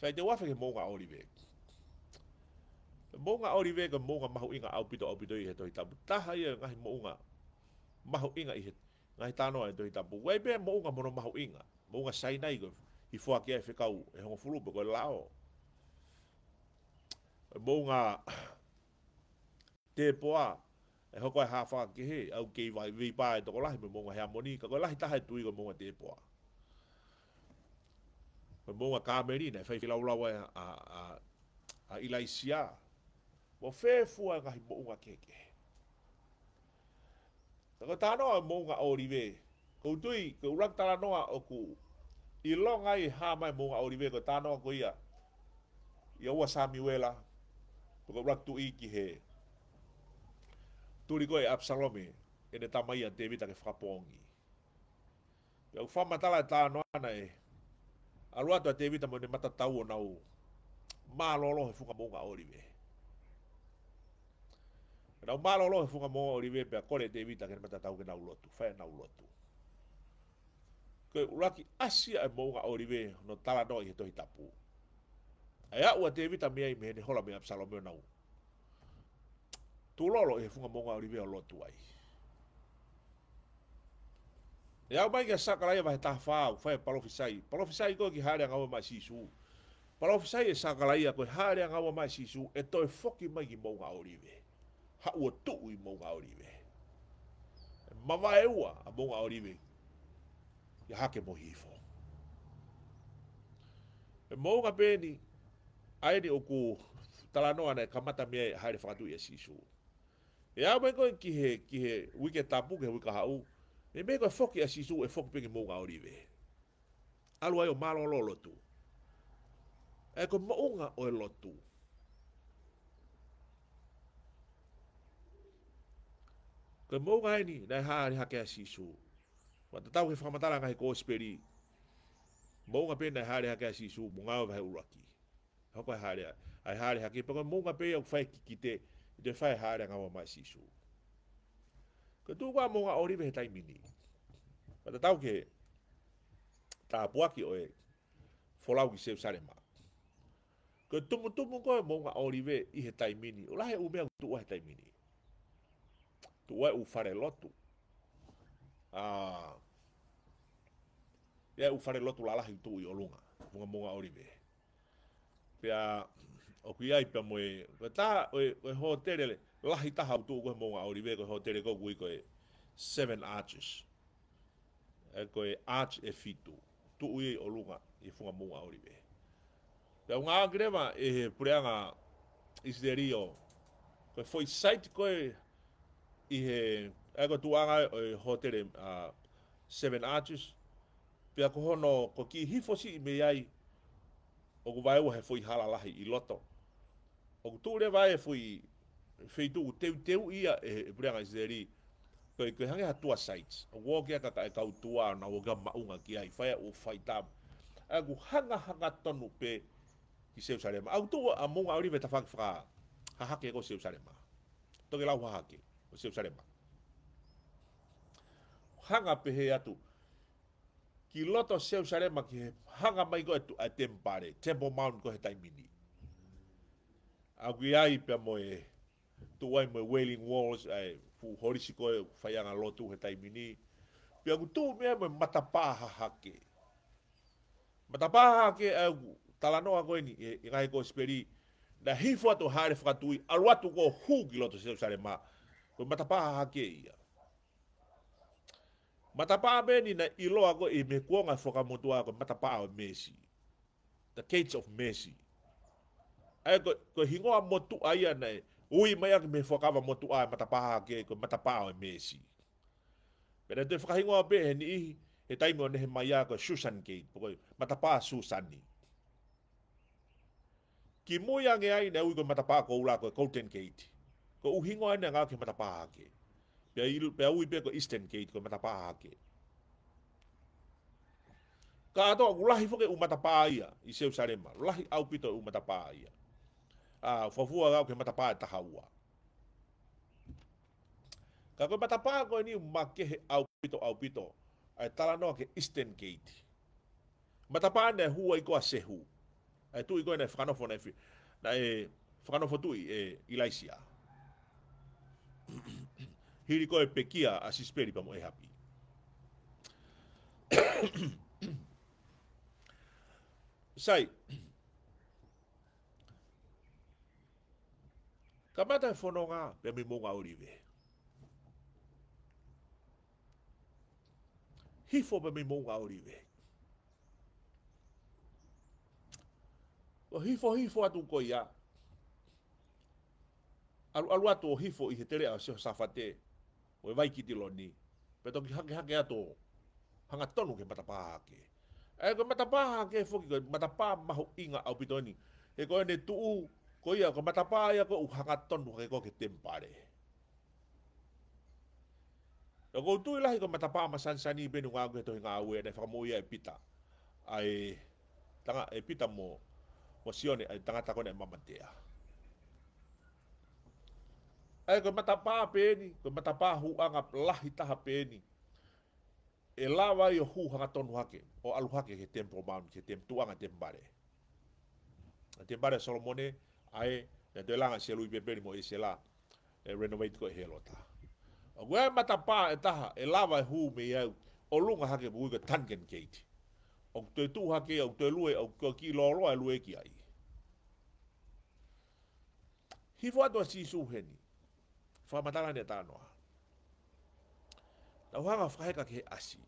sai te wafe ke mo nga ori me mo nga ori me ke mo nga mahu inga au pito au pito i he toi tabu taha i e ngahi mo nga mahu inga i he ngai tano ai doita bu wai be mo ga mono mahu inga mo ga sai nai go i fo ake fe kau e, e ho fulu be ko lao mo ga te poa e ho koe hafa ke he au ke vai vi pa e toko lahi me mo ga hea moni ka koe lahi tahe tui go mo ga te poa me ka ga kameri ne fai filau lawa a, a, a ilaisia mo fe fua ngai mo ga ke ke he Tako tā noa mō ngā ori me. Kou tui, kou rang tāra noa o ku. I long ai ha mai mō ngā ori ko kou tā noa ko ia. Ia ua sāmi wela. Tako tu i ki he. Tūri koe Absalome, ene tā mai an tēmita ke whakapōngi. Ia u la e tā noa na e. Aroa tō tēmita mō ne mata tau o nau. Mā lolo he funga mo ngā ori Na o malo lo fuga mo o rive pe kore te vita ke mata tau ke na ulotu, fa na ulotu. Ke uraki asia e moga o rive no tala no i to hitapu. Ai a ua te vita mia i mene hola me absalo me na u. Tu lolo e fuga moga o rive o lotu ai. Ya e u mai ke sakala ia vahe tafau, fa e palofisai. Palofisai koe ki hare a ngawe mai sisu. Palofisai e sakala ia koe hare a ngawe mai sisu e toi foki mai ki moga o rive. Ya ha ua tuu i mōngā oriwe. E Mawa e ua a mōngā oriwe i hake mō hifo. E mōngā pēni, aere o kū tala noa nei kamata mea e haere whakatu i a sisu. E au mei koe ki he, ki he wike tapu, ki he wika hau, e mei koe whoki a sisu e whoki pingi mōngā oriwe. Alu ai o malo lo lotu. E ko mōngā o e lotu. E ko mōngā o e lotu. Te mou ngai ni, nai haa ni hake asi su. Ma te tau ke whamatara ngai ko speri. Mou ngai nai haa ni hake asi su, mou ngai uraki. Hoko ai haa ni, ai haa ni hake, pako mou ngai pe au whai kiki te, i te whai haa ni ngai wama asi su. Ka tū kua mou ngai ori vehe tai mini. Ma ta tau ke, tā puaki oe, folau ki seu sare maa. tumu tumu koe mō ngā orive i he taimini. O lahe ume au tuwa he taimini tu e u fare lotu. Uh, e u fare lotu la lahi tu i olunga, munga munga orime. Pea, o kui ai pia moe, koe ta, koe ho tere le, lahi taha utu koe munga orime, koe ho tere koku i koe seven arches. E koe arch e fitu, tu ui i e olunga, i funga munga orime. Pea, unga agrema, e pureanga, isderio, koe foi site koe, i he ako tuanga o e, i hotere uh, Seven Arches pia ko hono ko ki hifosi i me ai o ku vai o he fui halalahi i loto o ku tūre vai e fui feitu u teu teu ia e, e purianga i zeri ko i ko hangi hatua sites o wō kia kaka e kau tua na woga maunga unga ki ai whaia o whaitam a ku hanga hanga tonu pe ki seu sarema au tua a munga auri ve tawhaki ha hahake ko seu sarema toke lau hahake o seu sarema. Hanga pehe atu, ki loto seu sarema ki he hanga mai go etu a tempare, tempo maun go he taimini. Agui ai pia mo e, tu wai mo e Wailing Walls, ai, fu horisiko e whaianga lotu he taimini, pia ku tu mea mo e matapaha hake. Matapaha hake e ku, tala noa koe ni, e, e ngai ko esperi, na hifu atu haere whakatui, alu atu ko hu ki loto seu sarema, ki loto seu sarema, Koe matapaha hake ia. Matapaha meni na ilo ako i me kuonga whakamotua ako matapaha o mesi. The cage of mesi. Ai ko, ko hingoa motu aia nei, ui mai ake me whakawa motu aia matapaha hake ko matapaha o mesi. Pena tui whakahingoa pe he ni ihi, he taimi o nehe mai ako Susan Kate, po koi matapaha Susan ni. Ki mui ange ai nei ui ko matapaha ko ula ko Colton Kate ko uhingo ane nga ke matapa ake. Pia ilu, pia ui pia ko Eastern Gate ko matapa ake. Ka ato, ulahi fuke umatapa aia, iseu sarema, ulahi au pito umatapa aia. Ah, fofua nga ke matapa aia e taha ua. Ka ko matapa ako ini umakehe au pito au pito, ai tala noa ke Eastern Gate. Matapa ane hua ikua sehu. Ai tu ikua ne whanofo ne whi, na e whanofo tui e ilaisiaa. hiri koe pekia a sisperi pa mo e hapi. Sai, ka mata e whanonga pe mi monga orive. Hifo pe mi monga orive. O hifo hifo atu koi ia. alu alu ato hifo i he tere au seho safate o e vai ki tilo ni. Peto ki hake hake ato hanga tonu ke matapa hake. E ko matapa hake foki ko matapa mahu inga au pito ni. E ko ene tuu ko ia ko matapa ia ko u hanga tonu ke ko ke tempare. E ko tui lahi ko matapa masansani benu ngā kuhe tohi ngā ue ne whakamu ia e pita. Ai tanga e pita mo mo sione ai tanga takone e mamatea. Ai. Ai ko mata pa peni, ko mata pa hu anga lahi taha peni. E lava i hu hanga tonu hake, o alu hake ke tempo maun, ke tempo tuanga tembare. Tembare Solomone, ai, de te langa se lui pepeni mo ese la, e renovate ko helota. O gwe mata pa e taha, e lava e hu me iau, o lunga hake mo uiga tangen keiti. O te tu hake, o te lue, o ki loloa e lue ki ai. Hifuatoa si suheni, fa matala ne tano la ho ha fa ke asi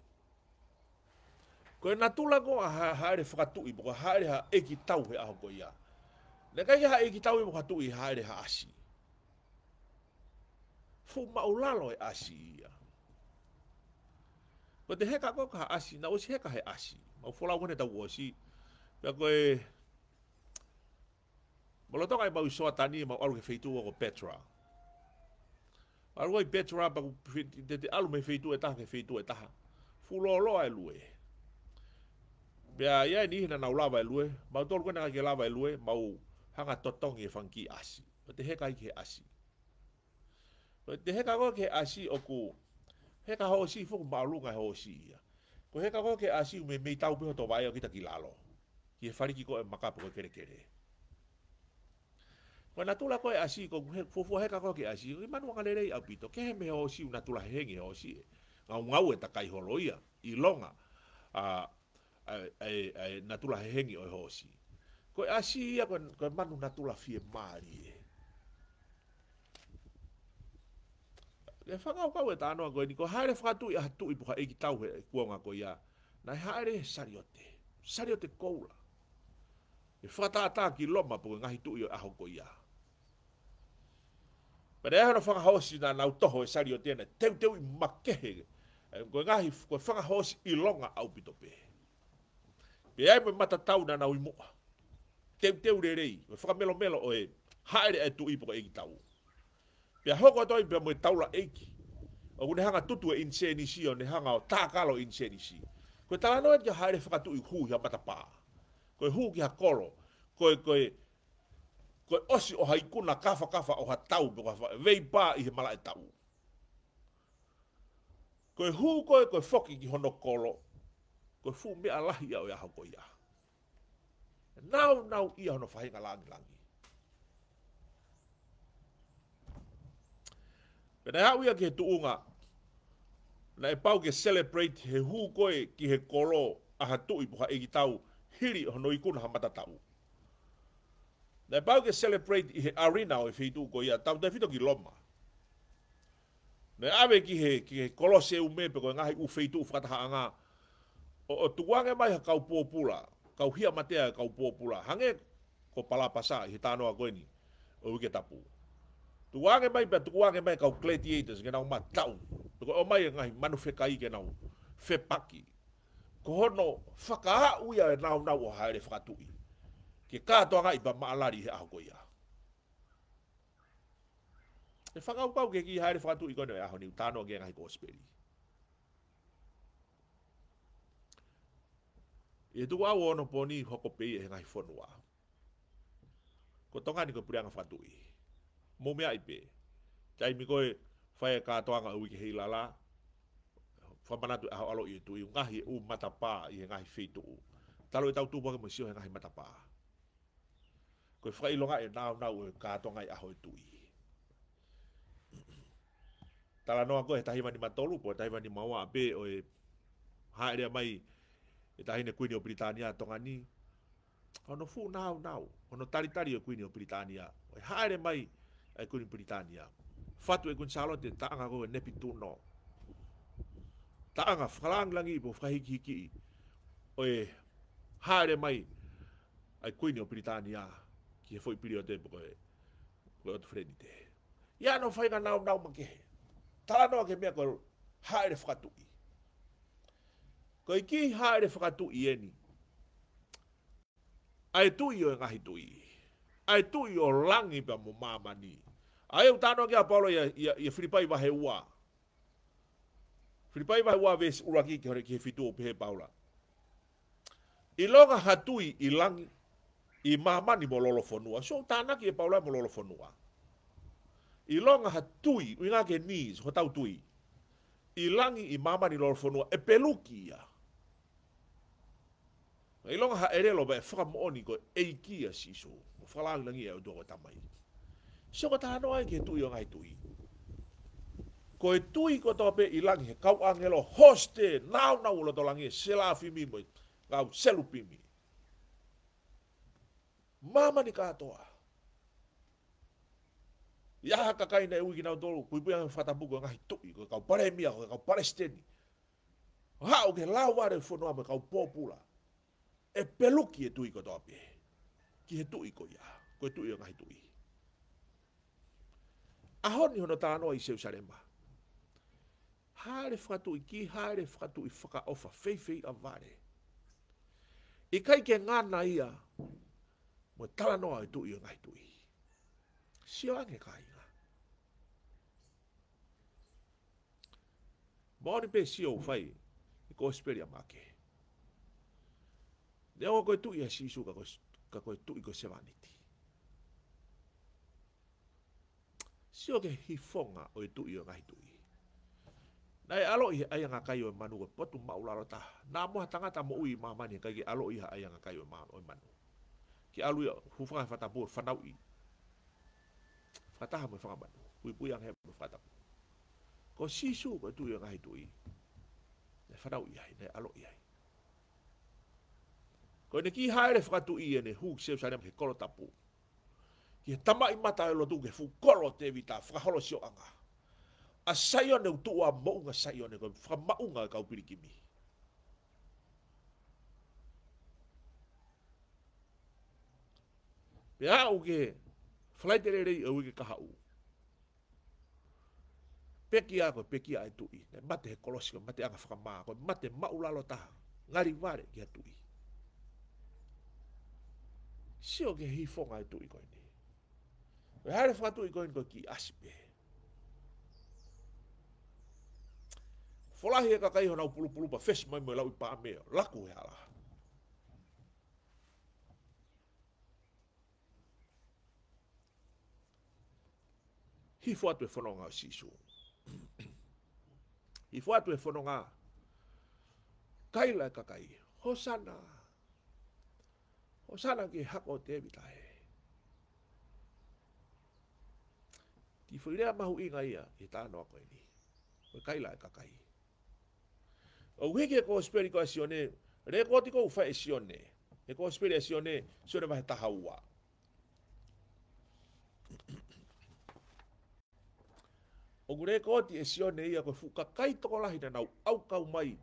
ko na tula ko ha ha re fa tu i bo ha ha e ki he a ko ya le ka ha e ki i bo tu i ha re ha asi fu ma u e asi ya ko te heka ko ka asi na o heka he asi ma fola la ko ne tau o si pe ko e Molotoka i mau soa tani i mau aruke feitu wako Petra. Aro ai pe tra pa te te alu me feitu e taha ke feitu e taha. Fulo lo ai lue. Bea ia ni hina na ulava e lue, ma tolu kona ka ke lava e lue, ma hanga totongi e fanki asi. Ma te heka ke asi. Ma te heka ko ke asi o ku, heka ho si fuku ma alunga e ho si ia. Ko heka ko ke asi ume me tau peho to vai o kita ki lalo. Ki e fariki ko e makapu ko kere kere. kere. Ko na tula ko asi ko fu fu he ko ke asi I manu ngale rei au pito ke me o si una tula he o si nga nga e u ta kai holoia i longa a ai ai na tula he o si ko asi ya ko ko manu na tula fie mari e le fa ka ko ta no ko ni ko haere fa tu ya tu i e ki tau he ku nga ko ya na haire sariote sariote koula e fa ta ki loma po ngahi tu i aho ko Pa nei hana whanga hosi nā nau toho e sari o tēne, teu teu i makehe, eh, koe ngahi, koe whanga hosi i longa au pito pē. Pe ai me mata tau nā nau i moa, teu teu re rei, me whanga melo melo o e, haere e tu i poka eki tau. Pe a hoko atoi pe a moe taula eki, o kune hanga tutu e inse nisi o ne hanga o tākalo inse nisi. Koe tala noe ki a haere whakatu i hu hi a mata pā, koe hu ki a kolo, koe, koe, koe, ko osi o haikuna kafa kafa o hatau be kafa vei pa i he mala etau ko hu ko ko foki ki hono kolo ko fu me alahi o ya hoko ya now now i hono fai ngala ngi Pena ya uya ke tuunga, na e pau ke celebrate he hu koe ki he kolo aha tui ha e ki tau hiri hono ikuna ha matatau. tau. Nei pau ke celebrate i he arena o i whitu ko ia tau te whitu ki loma. Nei awe ki he, ki he kolose u me pe koe ngahi u whitu whataha anga. O, o tuwange mai ha kau pōpula, kau hia matea ha e kau pōpula. Hange ko palapasa i he tānoa koe ni o wike tapu. Tuwange mai pe tuwange mai kau gladiators ke nau ma tau. Tuko o mai e ngahi manuwhe kai ke nau whepaki. Ko hono whakaa uia e nau nau o haere whakatui ke katoa ka iba maalari he ahoko ia. E whakau pau ke ki haere whakatu i kone aho ni utano ge ngahi kospeli. E tu au ono po ni hoko pei e ngahi whonua. Ko tonga ni ko purianga whatu i. Mo mea i pe. Tai mi koe whae katoa ngā uike hei lala. Whamanatu e aho alo i e tu e i ngahi u matapā i ngahi whetu u. Talo e tau tūpaka mo sio e ngahi matapā. Matapā koe whailonga e nāu nāu e kātonga i aho tui. Tala noa koe he tahi mani matolu, po he tahi mani maua a o e haerea mai e tahi ne kuini o Britania tonga ni. Ono fu nāu nāu, ono tari tari o e kuini o Britania, o e haere mai e kuini Britania. Fatu e kun te e taanga koe e nepi tūno. Taanga whalang langi po whahiki hiki, o e haere mai e kuini o Britania. Taanga ki e foi pirio te poko e poko e otu fredi te i anō whainga nao nao ma kehe tāna ke mea koe haere whakatu i koe ki haere whakatu i eni a e tui o e ngahi tui a e tui o langi pa mo mamani a e utanoa ke a paolo i a filipai wahe ua filipai wahe ua ves uraki ki hore ki he fitu o pehe paola i longa hatui i langi i mamani mo lolo fonua. So tāna ki e paulai mo lolo fonua. I longa ha tui, ui ngā ke nīs, ho tau tui. I langi i mamani lolo fonua, e peluki ia. I longa ha erelo ba e whakamooni ko e kia si so. O whalangi langi e o doko tamai. So ka tāna noa e ke tui o ngai tui. Ko e tui ko tope i langi he kau angelo hoste nau nau ulo to langi e selafimi mo i. E kau selupimi e mama ni katoa. Ia haka kai nei uiki nao tolu, kui pia fata buku e ngahi tui, kui kau pare mia, kui kau pare steni. Ha uke lau ware fono ame kau popula. E peluki e tui kato api. Ki he tui ko ia, kui tui tui. Ahoni hono tānoa i seu sarema. Haere fatu i ki, haere fatu i whakaofa, feifei a vare. I kai ke ngana ia, Mo tala no tu tuyo ngay tuyo. Siya ang kaya nga. Mo ni pe siya ufay, iko esperia maki. Dia ko koy tuyo sisu ka koy ka koy tuyo ko semaniti. Siya ke hifonga o tuyo ngay tuyo. Nai alo iha ayang kayo manu potu maularo ta. Namo tanga tamo ui mamani kagi alo iha ayang kayo manu ki alu ya hufa fata por fatau i fata ha mo fanga yang hebu fatah. fata ko sisu ba tu yang hai tu i ne fatau i hai ne alo i ko ne ki hai le fatu i ne hu se sa ne ke kolo tapu ki tama i mata e lo tu ke fu kolo te vita fra holo sio anga a sayo ne tu a mo nga sayo ne ko fra ma unga e ka upiri kimi Pe a uke, flight e rei au ike kaha u. Peki a koe, peki a e tui. Ne mate he kolosi koe, mate anga whakamā koe, mate maulalo taha. Ngari ware ki a tui. Sio ke hi fonga e tui koe ni. Koe haere whatu i koe ni koe ki asipe. Folahi e kakai hona upulupulupa, fesi mai mo e lau i pāmeo. Laku he alaha. hi fo atu e fononga o sisu. hi fo atu e fononga. Kaila e kakai. Hosana. Hosana ki hako te evitae. Ti whirea mahu inga ia i tāno ako ini. E Koe kaila e kakai. O wiki e ko speri ko asione, re koti ko ufa esione. E ko speri asione, sione vahe taha ua. O gure koti e sione ia koe fuka kai toko lahi na nau au kau mai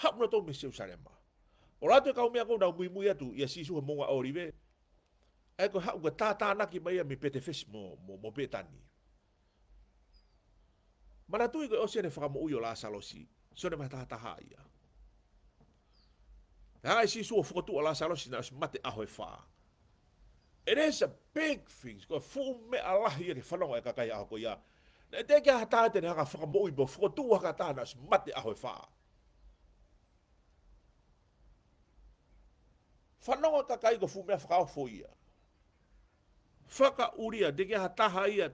hapuna tō me seu sarema. O rātua e kau mea kou nau mui mui atu ia sisu ha e monga orive. Ai koe hau ka tātā mai ia mi pete fesi mo, mo, mo petani. Mana tui koe osia ne whakamu uio la salosi, sione maha tātā haa ia. Ha ai sisu ha fukatu a la salosi na osi mate aho e whaa. It is a big thing. Koe fuu me alahi ia ke whanonga e kakai aho koe ia. Koe ia. Le te ke hata te nga fa mo i bo fo tu wa ka tana s mate a ho fa. Fa no ka kai go fu me fa ho fo ia. Fa ka uri a de ke hata ha ia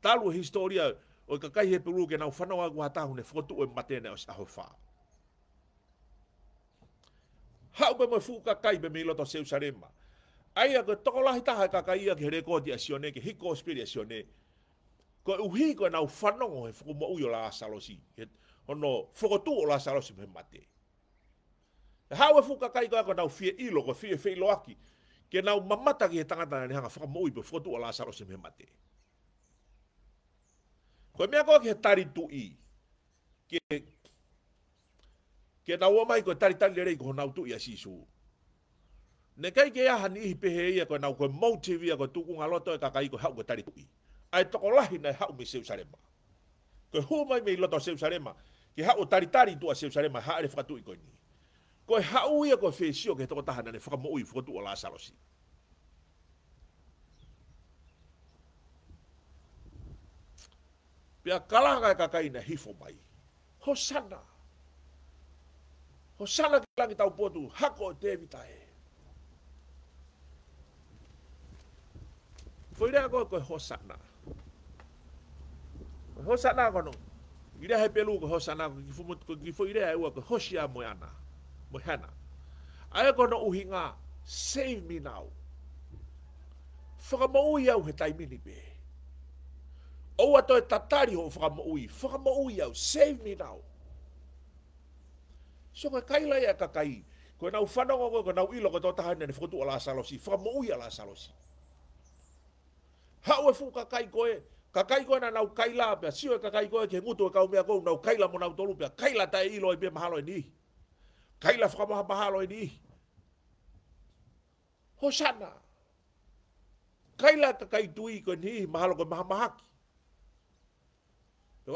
talu historia o ka kai he pelu ke na fa no wa go hata ho ne fo tu e mate ne o sa ho fa. Ha u be mo fu ka kai be me lo to se usarema. Ai a ko tokolahi taha ka kai ia ke rekodi a sione ke hiko spiri a sione. Ai ko e uhi ko na ufano ko fuku mo uyo la salosi ono fuku tu la salosi me mate hawe fuka kai ko na ufie ilo ko fie fe ilo aki ke na mamata ki tanga tanga ni hanga fuku mo uyo fuku tu la salosi me mate ko me ko ke tari tu i ke ke na mai ko tari tari rei ko na tu i asisu ne kai ke ya hani pe he ya ko na ko motive ya ko tu ko ngalo to e ka kai ko ha ko tari tu i ai toko lahi nei hau mi seu sarema. Koe hu mai mei loto seu sarema, ki hau tari tari tua seu sarema, haa ere whakatu i koe ni. Koe hau ia koe whesio ke toko tahana ne whakamo ui whakatu o la salosi. Pia kalanga e kakai na hifo mai. Hosana. Hosana ki langi tau potu, hako o te vitae. Foi rea koe koe hosana hosa na kono ira he pelu ko hosa na ko gifu mo ko gifu ira ai wa ko hosia mo ana mo hana ai ko no uhinga save me now fra mo uya u hetai mi ni be o wa to e tatari ho fra mo ui fra mo uya save me now so ka kaila ya ka kai ko na u fano ko ko na u ilo ko to tahan ne fotu ala salosi fra mo uya ala salosi ha u e fu ka kai ko e eh. Ka kai koe na nau kaila pia, siwe ka kai koe ke ngutu e kau mea kou nau kaila mo nau tolu pia, kaila tae ilo e pia mahalo e ni. Kaila whakamaha mahalo e ni. Hosana. Kaila ka kai tui koe ni, mahalo koe maha mahaki.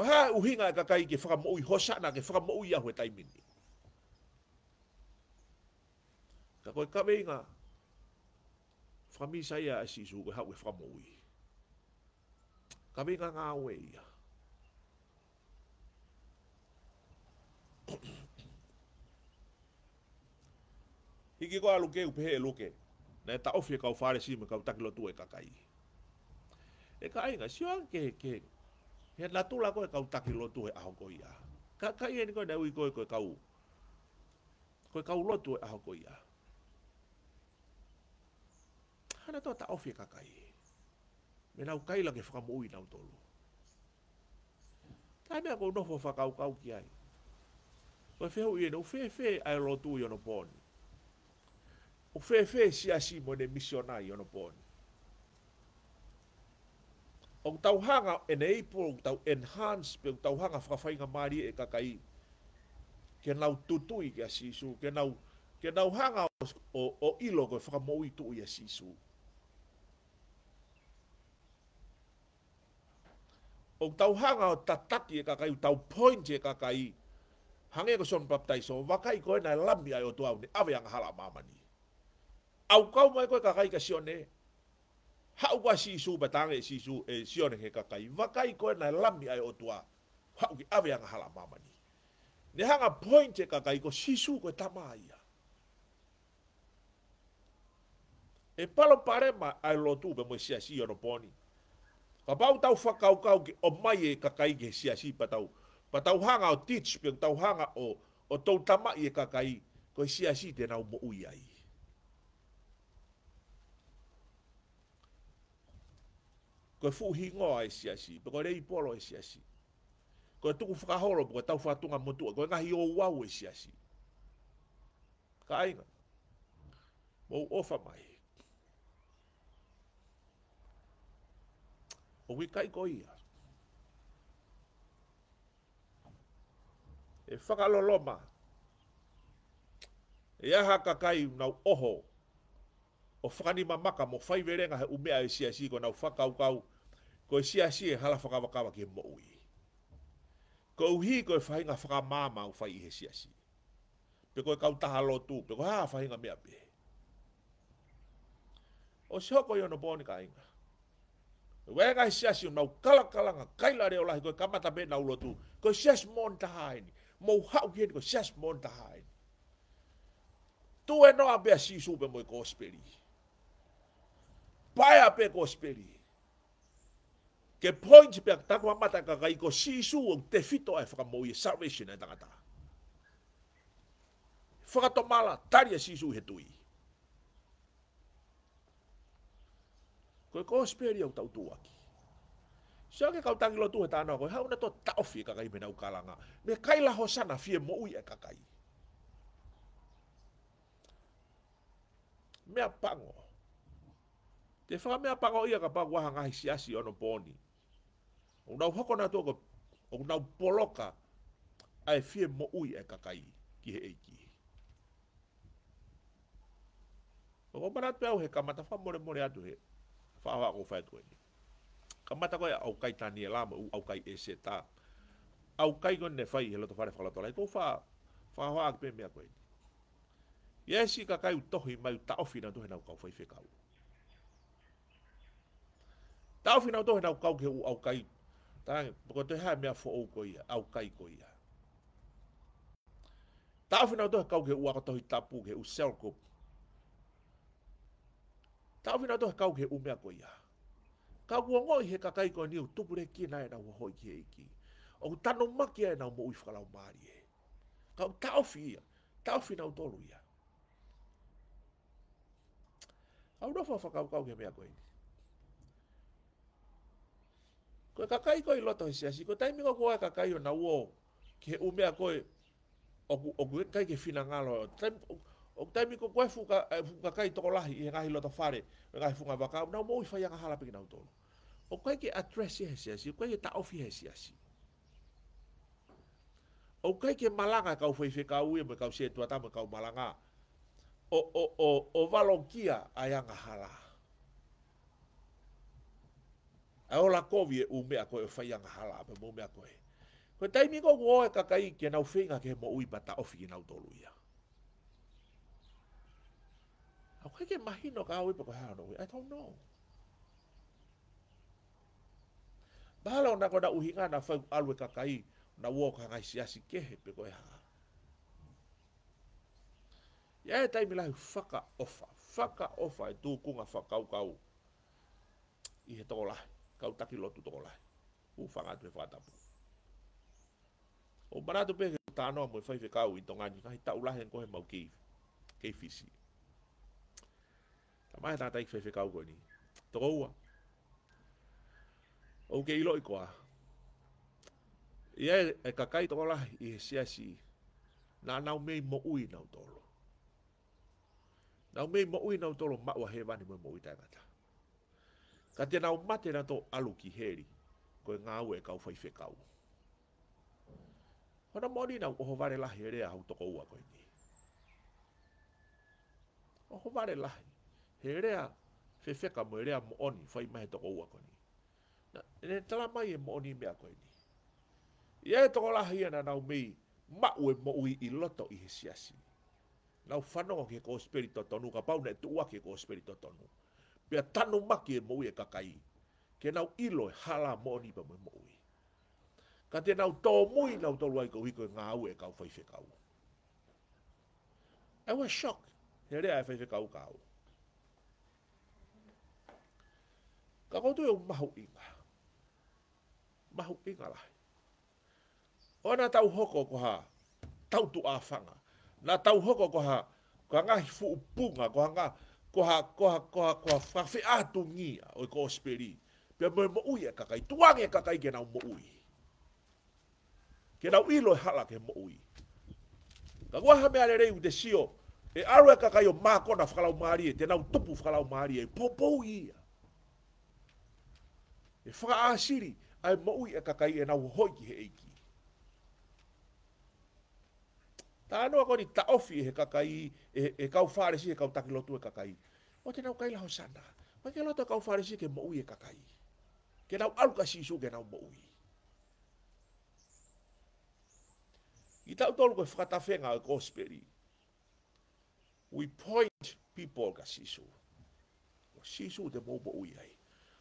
Ha uhinga e ka kai ke whakamaui hosana, ke whakamaui ahu e taimini. Ka koe kawe inga, whamisa ia e sisu koe hau e whakamaui. Ha Ta vinga ngā weia. Iki koa e luke upe he luke. Na e ta ofi e kau whare si me kau takilo tu e kakai. E ka inga, si oan ke ke. He na tula koe kau takilo tu e aho koi a. Ka ka i e ni koe na ui koe koe kau. Koe kau lotu e aho koi a. Hana toa ta ofi e kakai e me nau kaila ke whakamu ui nau tolu. Tai mea kou nofo whakau kau ki ai. Ko e whehu ienu, fe fe ai lo tu i ono pōni. O fe fe si asi mo ne misionai i ono pōni. Ong tau hanga enable, ong tau enhance, pe ong tau hanga whakawhainga maari e kakai. Ke nau tutui ki asi su, ke nau, ke nau hanga o, o ilo koe whakamu ui tu i asi su. Ke nau hanga o ilo koe whakamu ui tu i asi su. o tau hanga o tataki e kakai, o tau point e kakai, hange ko son baptai so, wakai ko e nai lambi ai o tuau ni, ave ang hala mamani. Au kau mai koe kakai ka sione, hau kwa si su batange si su e sione ke kakai, wakai ko e nai lambi ai o tua, hau ki ave ang hala mamani. Ne hanga point e kakai ko si su ko e tamaia. E palo parema ai lotu be mo sia si yono poni. Ka bau tau whakau kau ke o mai e kakai ke si asi pa tau. Pa tau hanga o teach pe tau hanga o, o tau tama e kakai ko e si asi te nau mo ui ai. Ko e fuhi ngoa e si asi, pe ko e rei polo e si asi. Ko e tuku whakahoro po ke tau whatunga motua, ko e ngahi o wau e si asi. Ka ainga. Mou ofa mai. o wi kai ko ia e faka loloma e aha kakai na oho o faka ni mamaka mo fai verenga he umea e si asi ko na faka ukau ko e si asi e hala faka wakawa ki mo ui ko e uhi ko e fai nga faka mama u fai he si asi pe ko e kautaha lotu pe ko ah, haa fai nga mea pe o se hoko yono boni ka inga Wega si asi mau kala kala nga kaila reo lahi koe kamata pe na ulo tu. Koe si asi mon ta haini. Mou hau kieni koe si asi mon ta haini. Tu e noa pe asi supe moe kospiri. Paya pe kospiri. Ke point pe ak takwa mata ka kai ko si su ong te fito e whaka moe salvation e tangata. Whaka to mala tari e si su he tui. Whaka ko ko speri au tau tuaki sia ke kau tangi lo tu ta no ko ha una to ta ofi ka kai bena ukalanga me kai la hosana fie mo ui e kakai me apango e te fa me apango ia ka pa wa hanga hi sia si ono boni una u hoko na to ko una poloka ai fie mo ui e kakai ki he eiki. Ko ko manatu au he kamata fa more more atu he faa ko fa to ni ka mata ko au kai ta ni la au kai e se ta au kai ko ne fai helo to fare fala to la ko fa fa ho ak pe me ko ni ka kai to hi mai ta ofi na to na ko fai fe ka ta ofi na to na ko ke au kai ta ko to ha me fo ko ia au kai ko ia ta ofi na to ka ke u to hi tapu ke u selko Tau vina toh kau ke umea ko ia. Kau kua ngoi he kakai ko niu tupure ki nae na ua hoi ki iki. O ku tano makia e na umo ui whakalau maari e. Kau tau fi ia. Tau fi na utolu ia. Au rafa whakau kau ke mea ko ini. Koe kakai ko i loto he siasi. Koe taimi ko kua kakai o na uo ke umea ko e. Oku, oku, kai ke fina ngalo. Taimi, oku, o te mi ko koe fuka eh, fuka kai to lahi e gahi lota fare e gahi funga vaka na mo i faia hala pe na utolo o kai ke address e hesia si kai ta ofi hesia si o kai ke malanga ka ufai fe ka u e ka se tu ata me ka malanga o o o o valokia aya nga hala a o la kovi e u me a koe faia nga hala pe mo me a koe Ko taimi ko ko e kakai ke nau whinga ke mo ui bata ofi ke nau toluia. ia. How can I get mahi no kawi pa ko hano? I don't know. Bahala na ko na uhinga na fai alwe kakai na woka ngai siasi kehe pe ko e ha. Ya e tai mila faka ofa, faka ofa e tu kunga fakau kau. I he toko lahi, kau taki lotu toko lahi. U fanga tu e whatapu. O barato pe ke tānoa mo e whai whekau i tongani, kai tau lahi ko he mau keifi. Keifisi. Keifisi. Ta mai tata i kwewe kau koe ni. Toko ua. Ou ke ilo i koa. Ia e kakai toko la i he si Nā nau mei mo ui nau tolo. Nau mei mo ui nau tolo maua he vani mo ui tai mata. Ka te nau mate na to alu ki heri. Koe ngā ue e kau fai fe kau. Hona mori nau oho vare lahi e rea hau toko ua koe ni. Oho vare lahi he rea fe feka mo rea mo oni fai mai to kou ako ni na ne tala mai e mo oni me ako ni ia e to la hia na mi ma u e mo ui i loto i hesi asi na u ke ko ko spirito tonu ka pau ne tu ake ko spirito tonu Pia tanu maki e mo ui e kakai ke na u ilo e hala mo oni pa mo mo ui ka te na u to mui na u to lua i kou hiko e ngā u e kau fai fe kau I was shocked. Here e I have a cow cow. Ka koutu yung e mahu inga. Mahu inga lahi. O na tau hoko ko ha, tau tu afanga. Na tau hoko ko ha, ko ha ngahi fu upunga, ko ha ngah, ko ha, ko ha, ko ha, ko ha, ko ha, fe atu ngia, oi ko osperi. Pia mo mo ui e kakai, tuang e kakai kena mo ui. Kena uilo e hala ke mo ui. Ka kua ha mea lerei u de sio, e aru e kakai o mako na whakalau maari e, tena u tupu whakalau maari e, popo ia e whakaasiri ai maui e kakai e nau hoi ki he eiki. Tā anua kori ta ofi e he kakai, e, e kau whāresi e kau takilotu e kakai. O te nau kaila ho sana, ma ke loto kau whāresi ke maui e kakai. Ke nau aluka sisu ke nau maui. I tau tolu koe whakatawhenga o gosperi. We point people ka sisu. O sisu te mou maui ai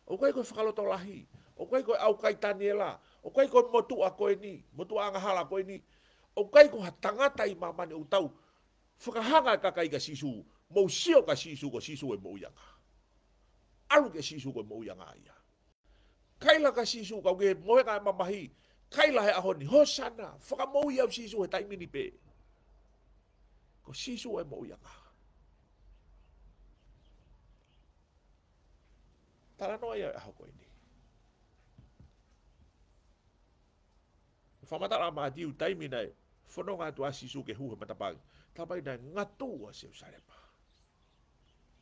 o kai ko fakalo to lahi o kai ko au kai taniela o kai ko motu a ko ni motu a nga hala ko ni o kai ko hatanga tai mama ni utau fakahanga ka kai ga sisu mo sio ka sisu ko sisu e mo yanga alu ke sisu ko mo yanga ia kaila ka sisu ka ge mo ka mama hi kaila he aho ni hosana fakamo ia sisu he tai mini pe ko sisu e mo yanga Paranoia ako ah, ini. Whamata la mātiu taimi nei, whanonga atu asi suke huhe matapangi. Tapai nei ngatu a seu sarema.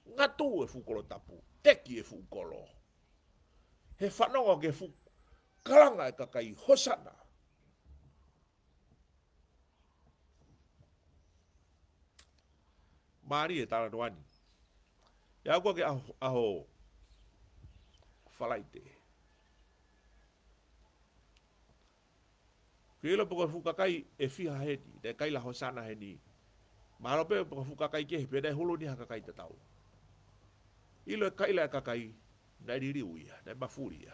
Ngatu e fukolo e tapu, teki e fukolo. He whanonga ke fuk kalanga e kakai hosana. Mari e tala noani. Ya kua ke aho, aho falaite. ite. Kila poko fuka kai e fiha hedi, dai kai la hosana hedi. Maro pe poko fuka kai ke pe dai hulu ni haka kai te tau. Ilo e kai la e kakai dai diri uia, dai mafuria.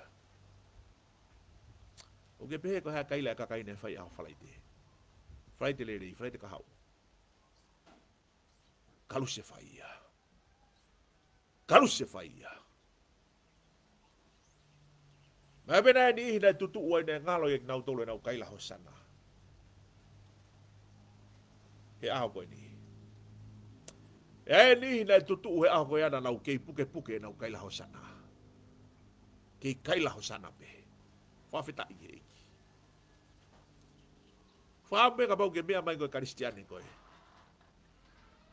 O ke pe ko ha kai la e kakai ne fai a falaite. Falaite Fai te lere, kalushe ka hau. Kalu se fai Kalu se fai Mä me näin niihin näin tutu uoineen ngalojen nautolueen au kaila hossana. He ahokoi e niihin. Ja ei niihin näin tutu uhe ahokoi aina nau kei puke puke e nau kaila hossana. Kei kaila hossana pe. Fafeta ihe eki. Faa mega pauke mea maingoi karistiani koi.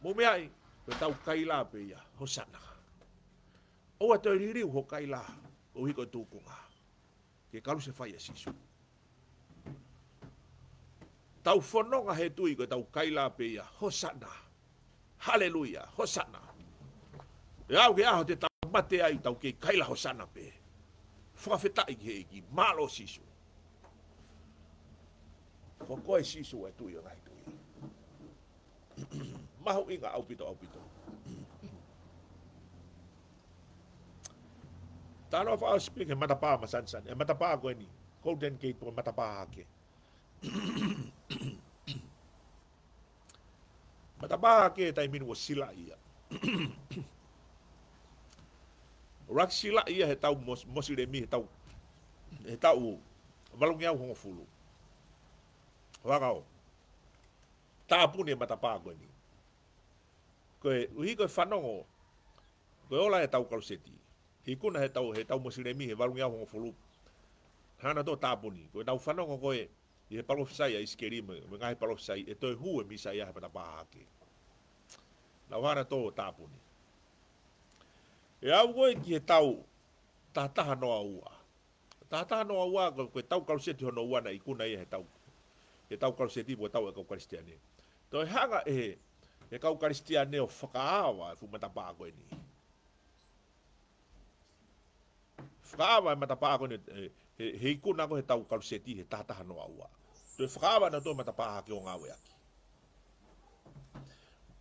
Mu mea ei, me tau kaila pe ia hossana. Oua toi riu ho kaila uhiko tuukungaa ke kalu se fai asisu. E tau fononga he tui koe tau kaila pe ia, hosana. Haleluia, hosana. E au ke aho te tau mate ai tau ke kaila hosana pe. Whakafeta i he iki, malo sisu. Ko koe sisu e tui o ngai tui. Mahu inga au pito au pito. Tano of Alice Spring, matapa masansan. E pa ako ni. Golden Gate po mata hake. matapa hake tayo minuwa sila iya. Rak sila ia he tau mos, mi he tau he tau walong yaw hong fulu. Wakaw. Taapun e matapa ako ni. Koe uhi koe fanongo. Koe ola he tau kalseti. i kuna he tau he tau mosire mi he varungi ahonga folup. Hana tō tāpuni, koe tau whanonga koe i he palofisai a iskeri me, me ngahi palofisai e toi hu e misa ia he pata paha hake. Nau hana tō tāpuni. E au koe ki he tau tātaha noa ua. Tātaha noa ua koe, koe tau kalusieti hono ua na i kuna ia he tau. He tau kalusieti koe tau e kau karistiane. Toi hanga e he, he kau karistiane o whakaawa e fumata paha koe nii. whakaawa e matapaa kone eh, he, he ikuna ko he tau kaluseti he tahataha noa ua. Toi whakaawa na toa matapaa hake o ngāwe aki.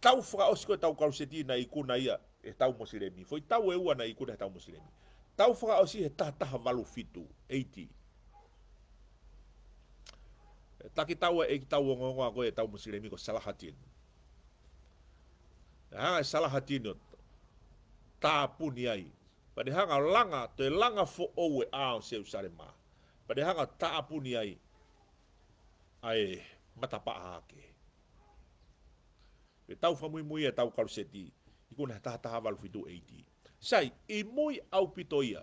Tau whakaosi ko he tau kaluseti na ikuna ia he tau mosiremi. Foi tau e ua na ikuna he tau mosiremi. Tau whakaosi he tahataha malu fitu, 80. E taki tau e, e ki tau o ngongoa ko he tau mosiremi ko salahatin. Hanga e salahatin o tāpuni ai. Hanga pa de hanga langa te langa fo owe a o seu sare ma pa de hanga ta apuni ai ai mata pa ake e tau fa mui mui e tau kaluseti i kuna ta ta haval fitu eiti sai i mui au pitoia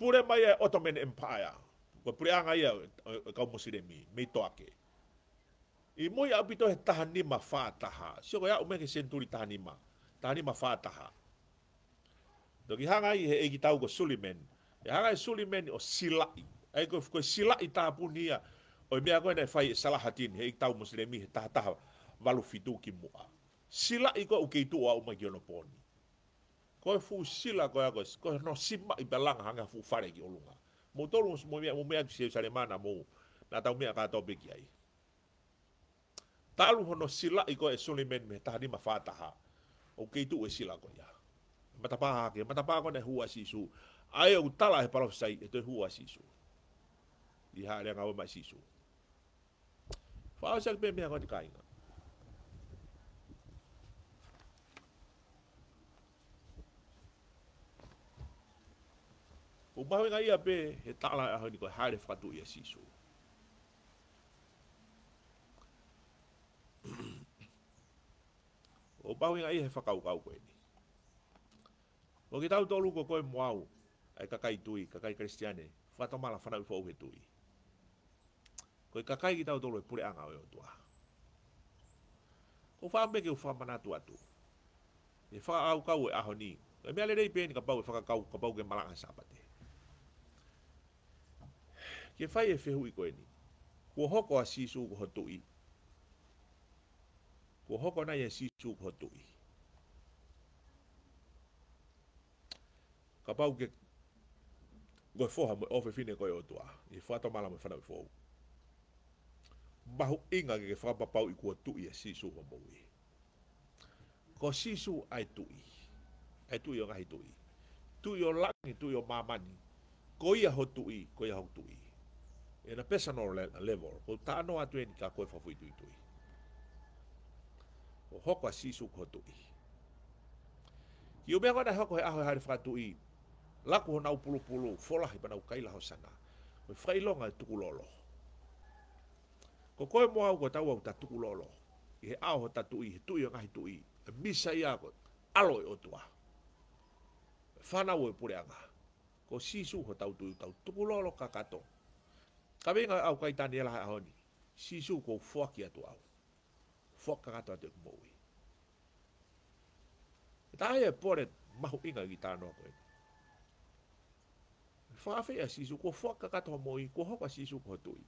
pure mai e ottoman empire ko pure anga ia e, e ka mo sire mi me to ake i mui au pitoia tahani ma fa taha sio ya o me ke senturi tahani ma tahani ma fa taha Dog ihangay igitaw ko Sulimen. Ihangay Sulimen o sila ay ko ko sila itapon niya. O mi ako na fay e salahatin he igtaw muslimi tata valu fitu mua. Sila iko ukitu wa umagyonopon. Ko fu sila ko ako ko no sima ibalang hanga fu fare ki olunga. Mo tolong mo mi mo mi si salemana mo na tau mi aka topic yai. Talu hono sila iko e Sulimen me tadi mafataha. Okay tu e sila ko ya. matapaha ake, matapaha kone hua sisu. Ae o tala he parofi sai, e toi hua sisu. Di haa lea ngawe mai sisu. Whao sa kipe mea kone kainga. O mawe ngai ape, he tala e ahoni koe haere fatu ia sisu. O mawe ngai he whakau kau koe ni. O ki tau tolu ko koe moau, ai kakai tui, kakai kristiane, whata mala whanau fau he tui. Koe kakai ki tau tolu e pure anga o tua. Ko wha meke u wha manatu atu. E wha au kau e aho ni. E mea lerei pēni ka pau e wha kau, ka pau ke malanga sapate. Ke whai e whehu i koe ni. Kua hoko a sisu ko hotu i. Kua hoko nai e sisu ko hotu i. Kua hoko nai e sisu ko hotu i. ka pau ke go foha mo ofe fine ko yo tua i fa to mala mo fa na fo bahu inga ke fa pa pau i e ko tu i si su ho mo wi ko si su ai tu i ai tu yo ga tu i tu yo la ni tu yo mama ni ko ia ho tu i ko ia ho tu i e na pesa no le level ko ta no atu e ka ko fa fu tu i tu i ho ko si su ko tu i Yo me agora hoko he aho e hari fatu i. Ahoy, lako ho nau pulu pulu fola hi pana ukaila ho sanga ko fai longa e tu kulolo ko ko mo au ko tau au ta tu kulolo i he au ho ta tu e i tu i nga tu i bisa ia ko alo e o tua fana wo pure anga ko si su ho tau tu tau tu kulolo ka kato ka venga au kai tani ela ha honi si su ko fo ki atu au fo ka kato te mo wi Tāia pōre mahu inga ki tāno koe fafe a sisu ko fo ka ka tomo i ko ho ka sisu ko tui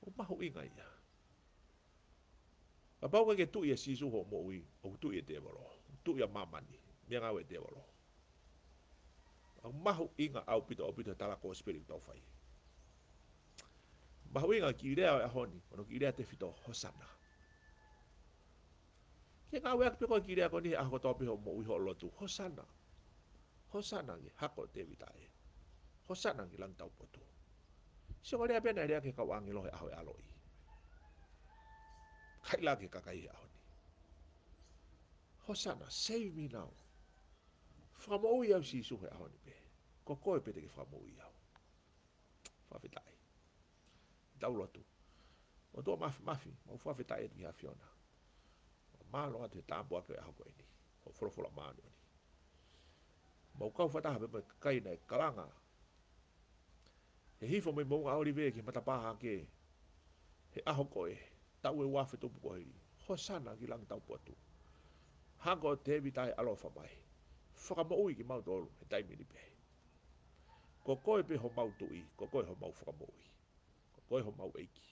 o ma ho inga ya a pa ke tu ye sisu ho mo wi o tu ye devoro tu ye mama ni me nga we devoro o ma ho inga au pito e e au pito tala ko spirit to fai ma ho inga ki rea e a honi ono ki rea te fito hosana ke nga we ak pe ko ki rea ko ni a ho to pe ho mo wi ho lo tu hosana hosa nangi hako te vitae. Hosa nangi lang tau potu. Siang oli apa nai dia ke kau lohe ahoi e aloi. Kai lagi kakai ahoni. Hosa na save me now. Framo uyau si suhe ahoni be. Koko e pete ke framo uyau. Fafitai. Tau lo tu. O tua mafi mafi. Mau fafitai et mi hafiona. Ma lo atu e tambo ake ahoko ini. O mau kau fataha me kai nei karanga. He hifo me mounga aori vea ki matapaha ke, he aho koe, tau e wafe tupu kohiri, ho sana ki lang tau puatu. Hango te evi tai alofa mai, whaka mo ui ki mau tolu, he taimi ni pe. Ko koe pe ho mau tui, ko koe ho mau whaka mo ui, ko koe ho mau eiki.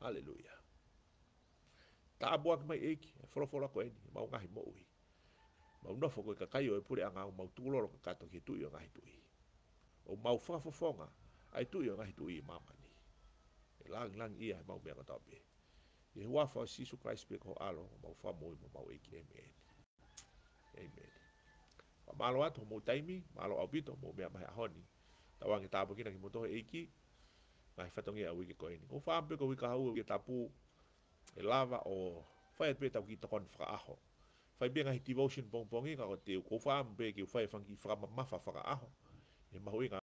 Hallelujah. Ta abuak mai eiki, e wharawhora koe ni, mau ngahi mo ui ma una fo ka kai o e pure anga ma tu lo ka to ki tu yo ngai tu i o ma fo fo fo nga ai tu yo ngai tu i ma ma ni e lang lang i ai ma me ka tabe e wa fo si su christ pe ko alo ma fo mo i ma e ki e me amen ma ma lo ato mo taimi ma lo abito mo me ma honi tawang ta bo ki na ki mo to e ki ma fa tongi a wi ki ko ni o fa ko wi ka hu ki tapu e lava o fa e pe ta ki to kon fra aho fai bia ngai devotion bong bongi ka te ko fa mbe ki fai fangi fra ma fa fa ka aho e ma hoinga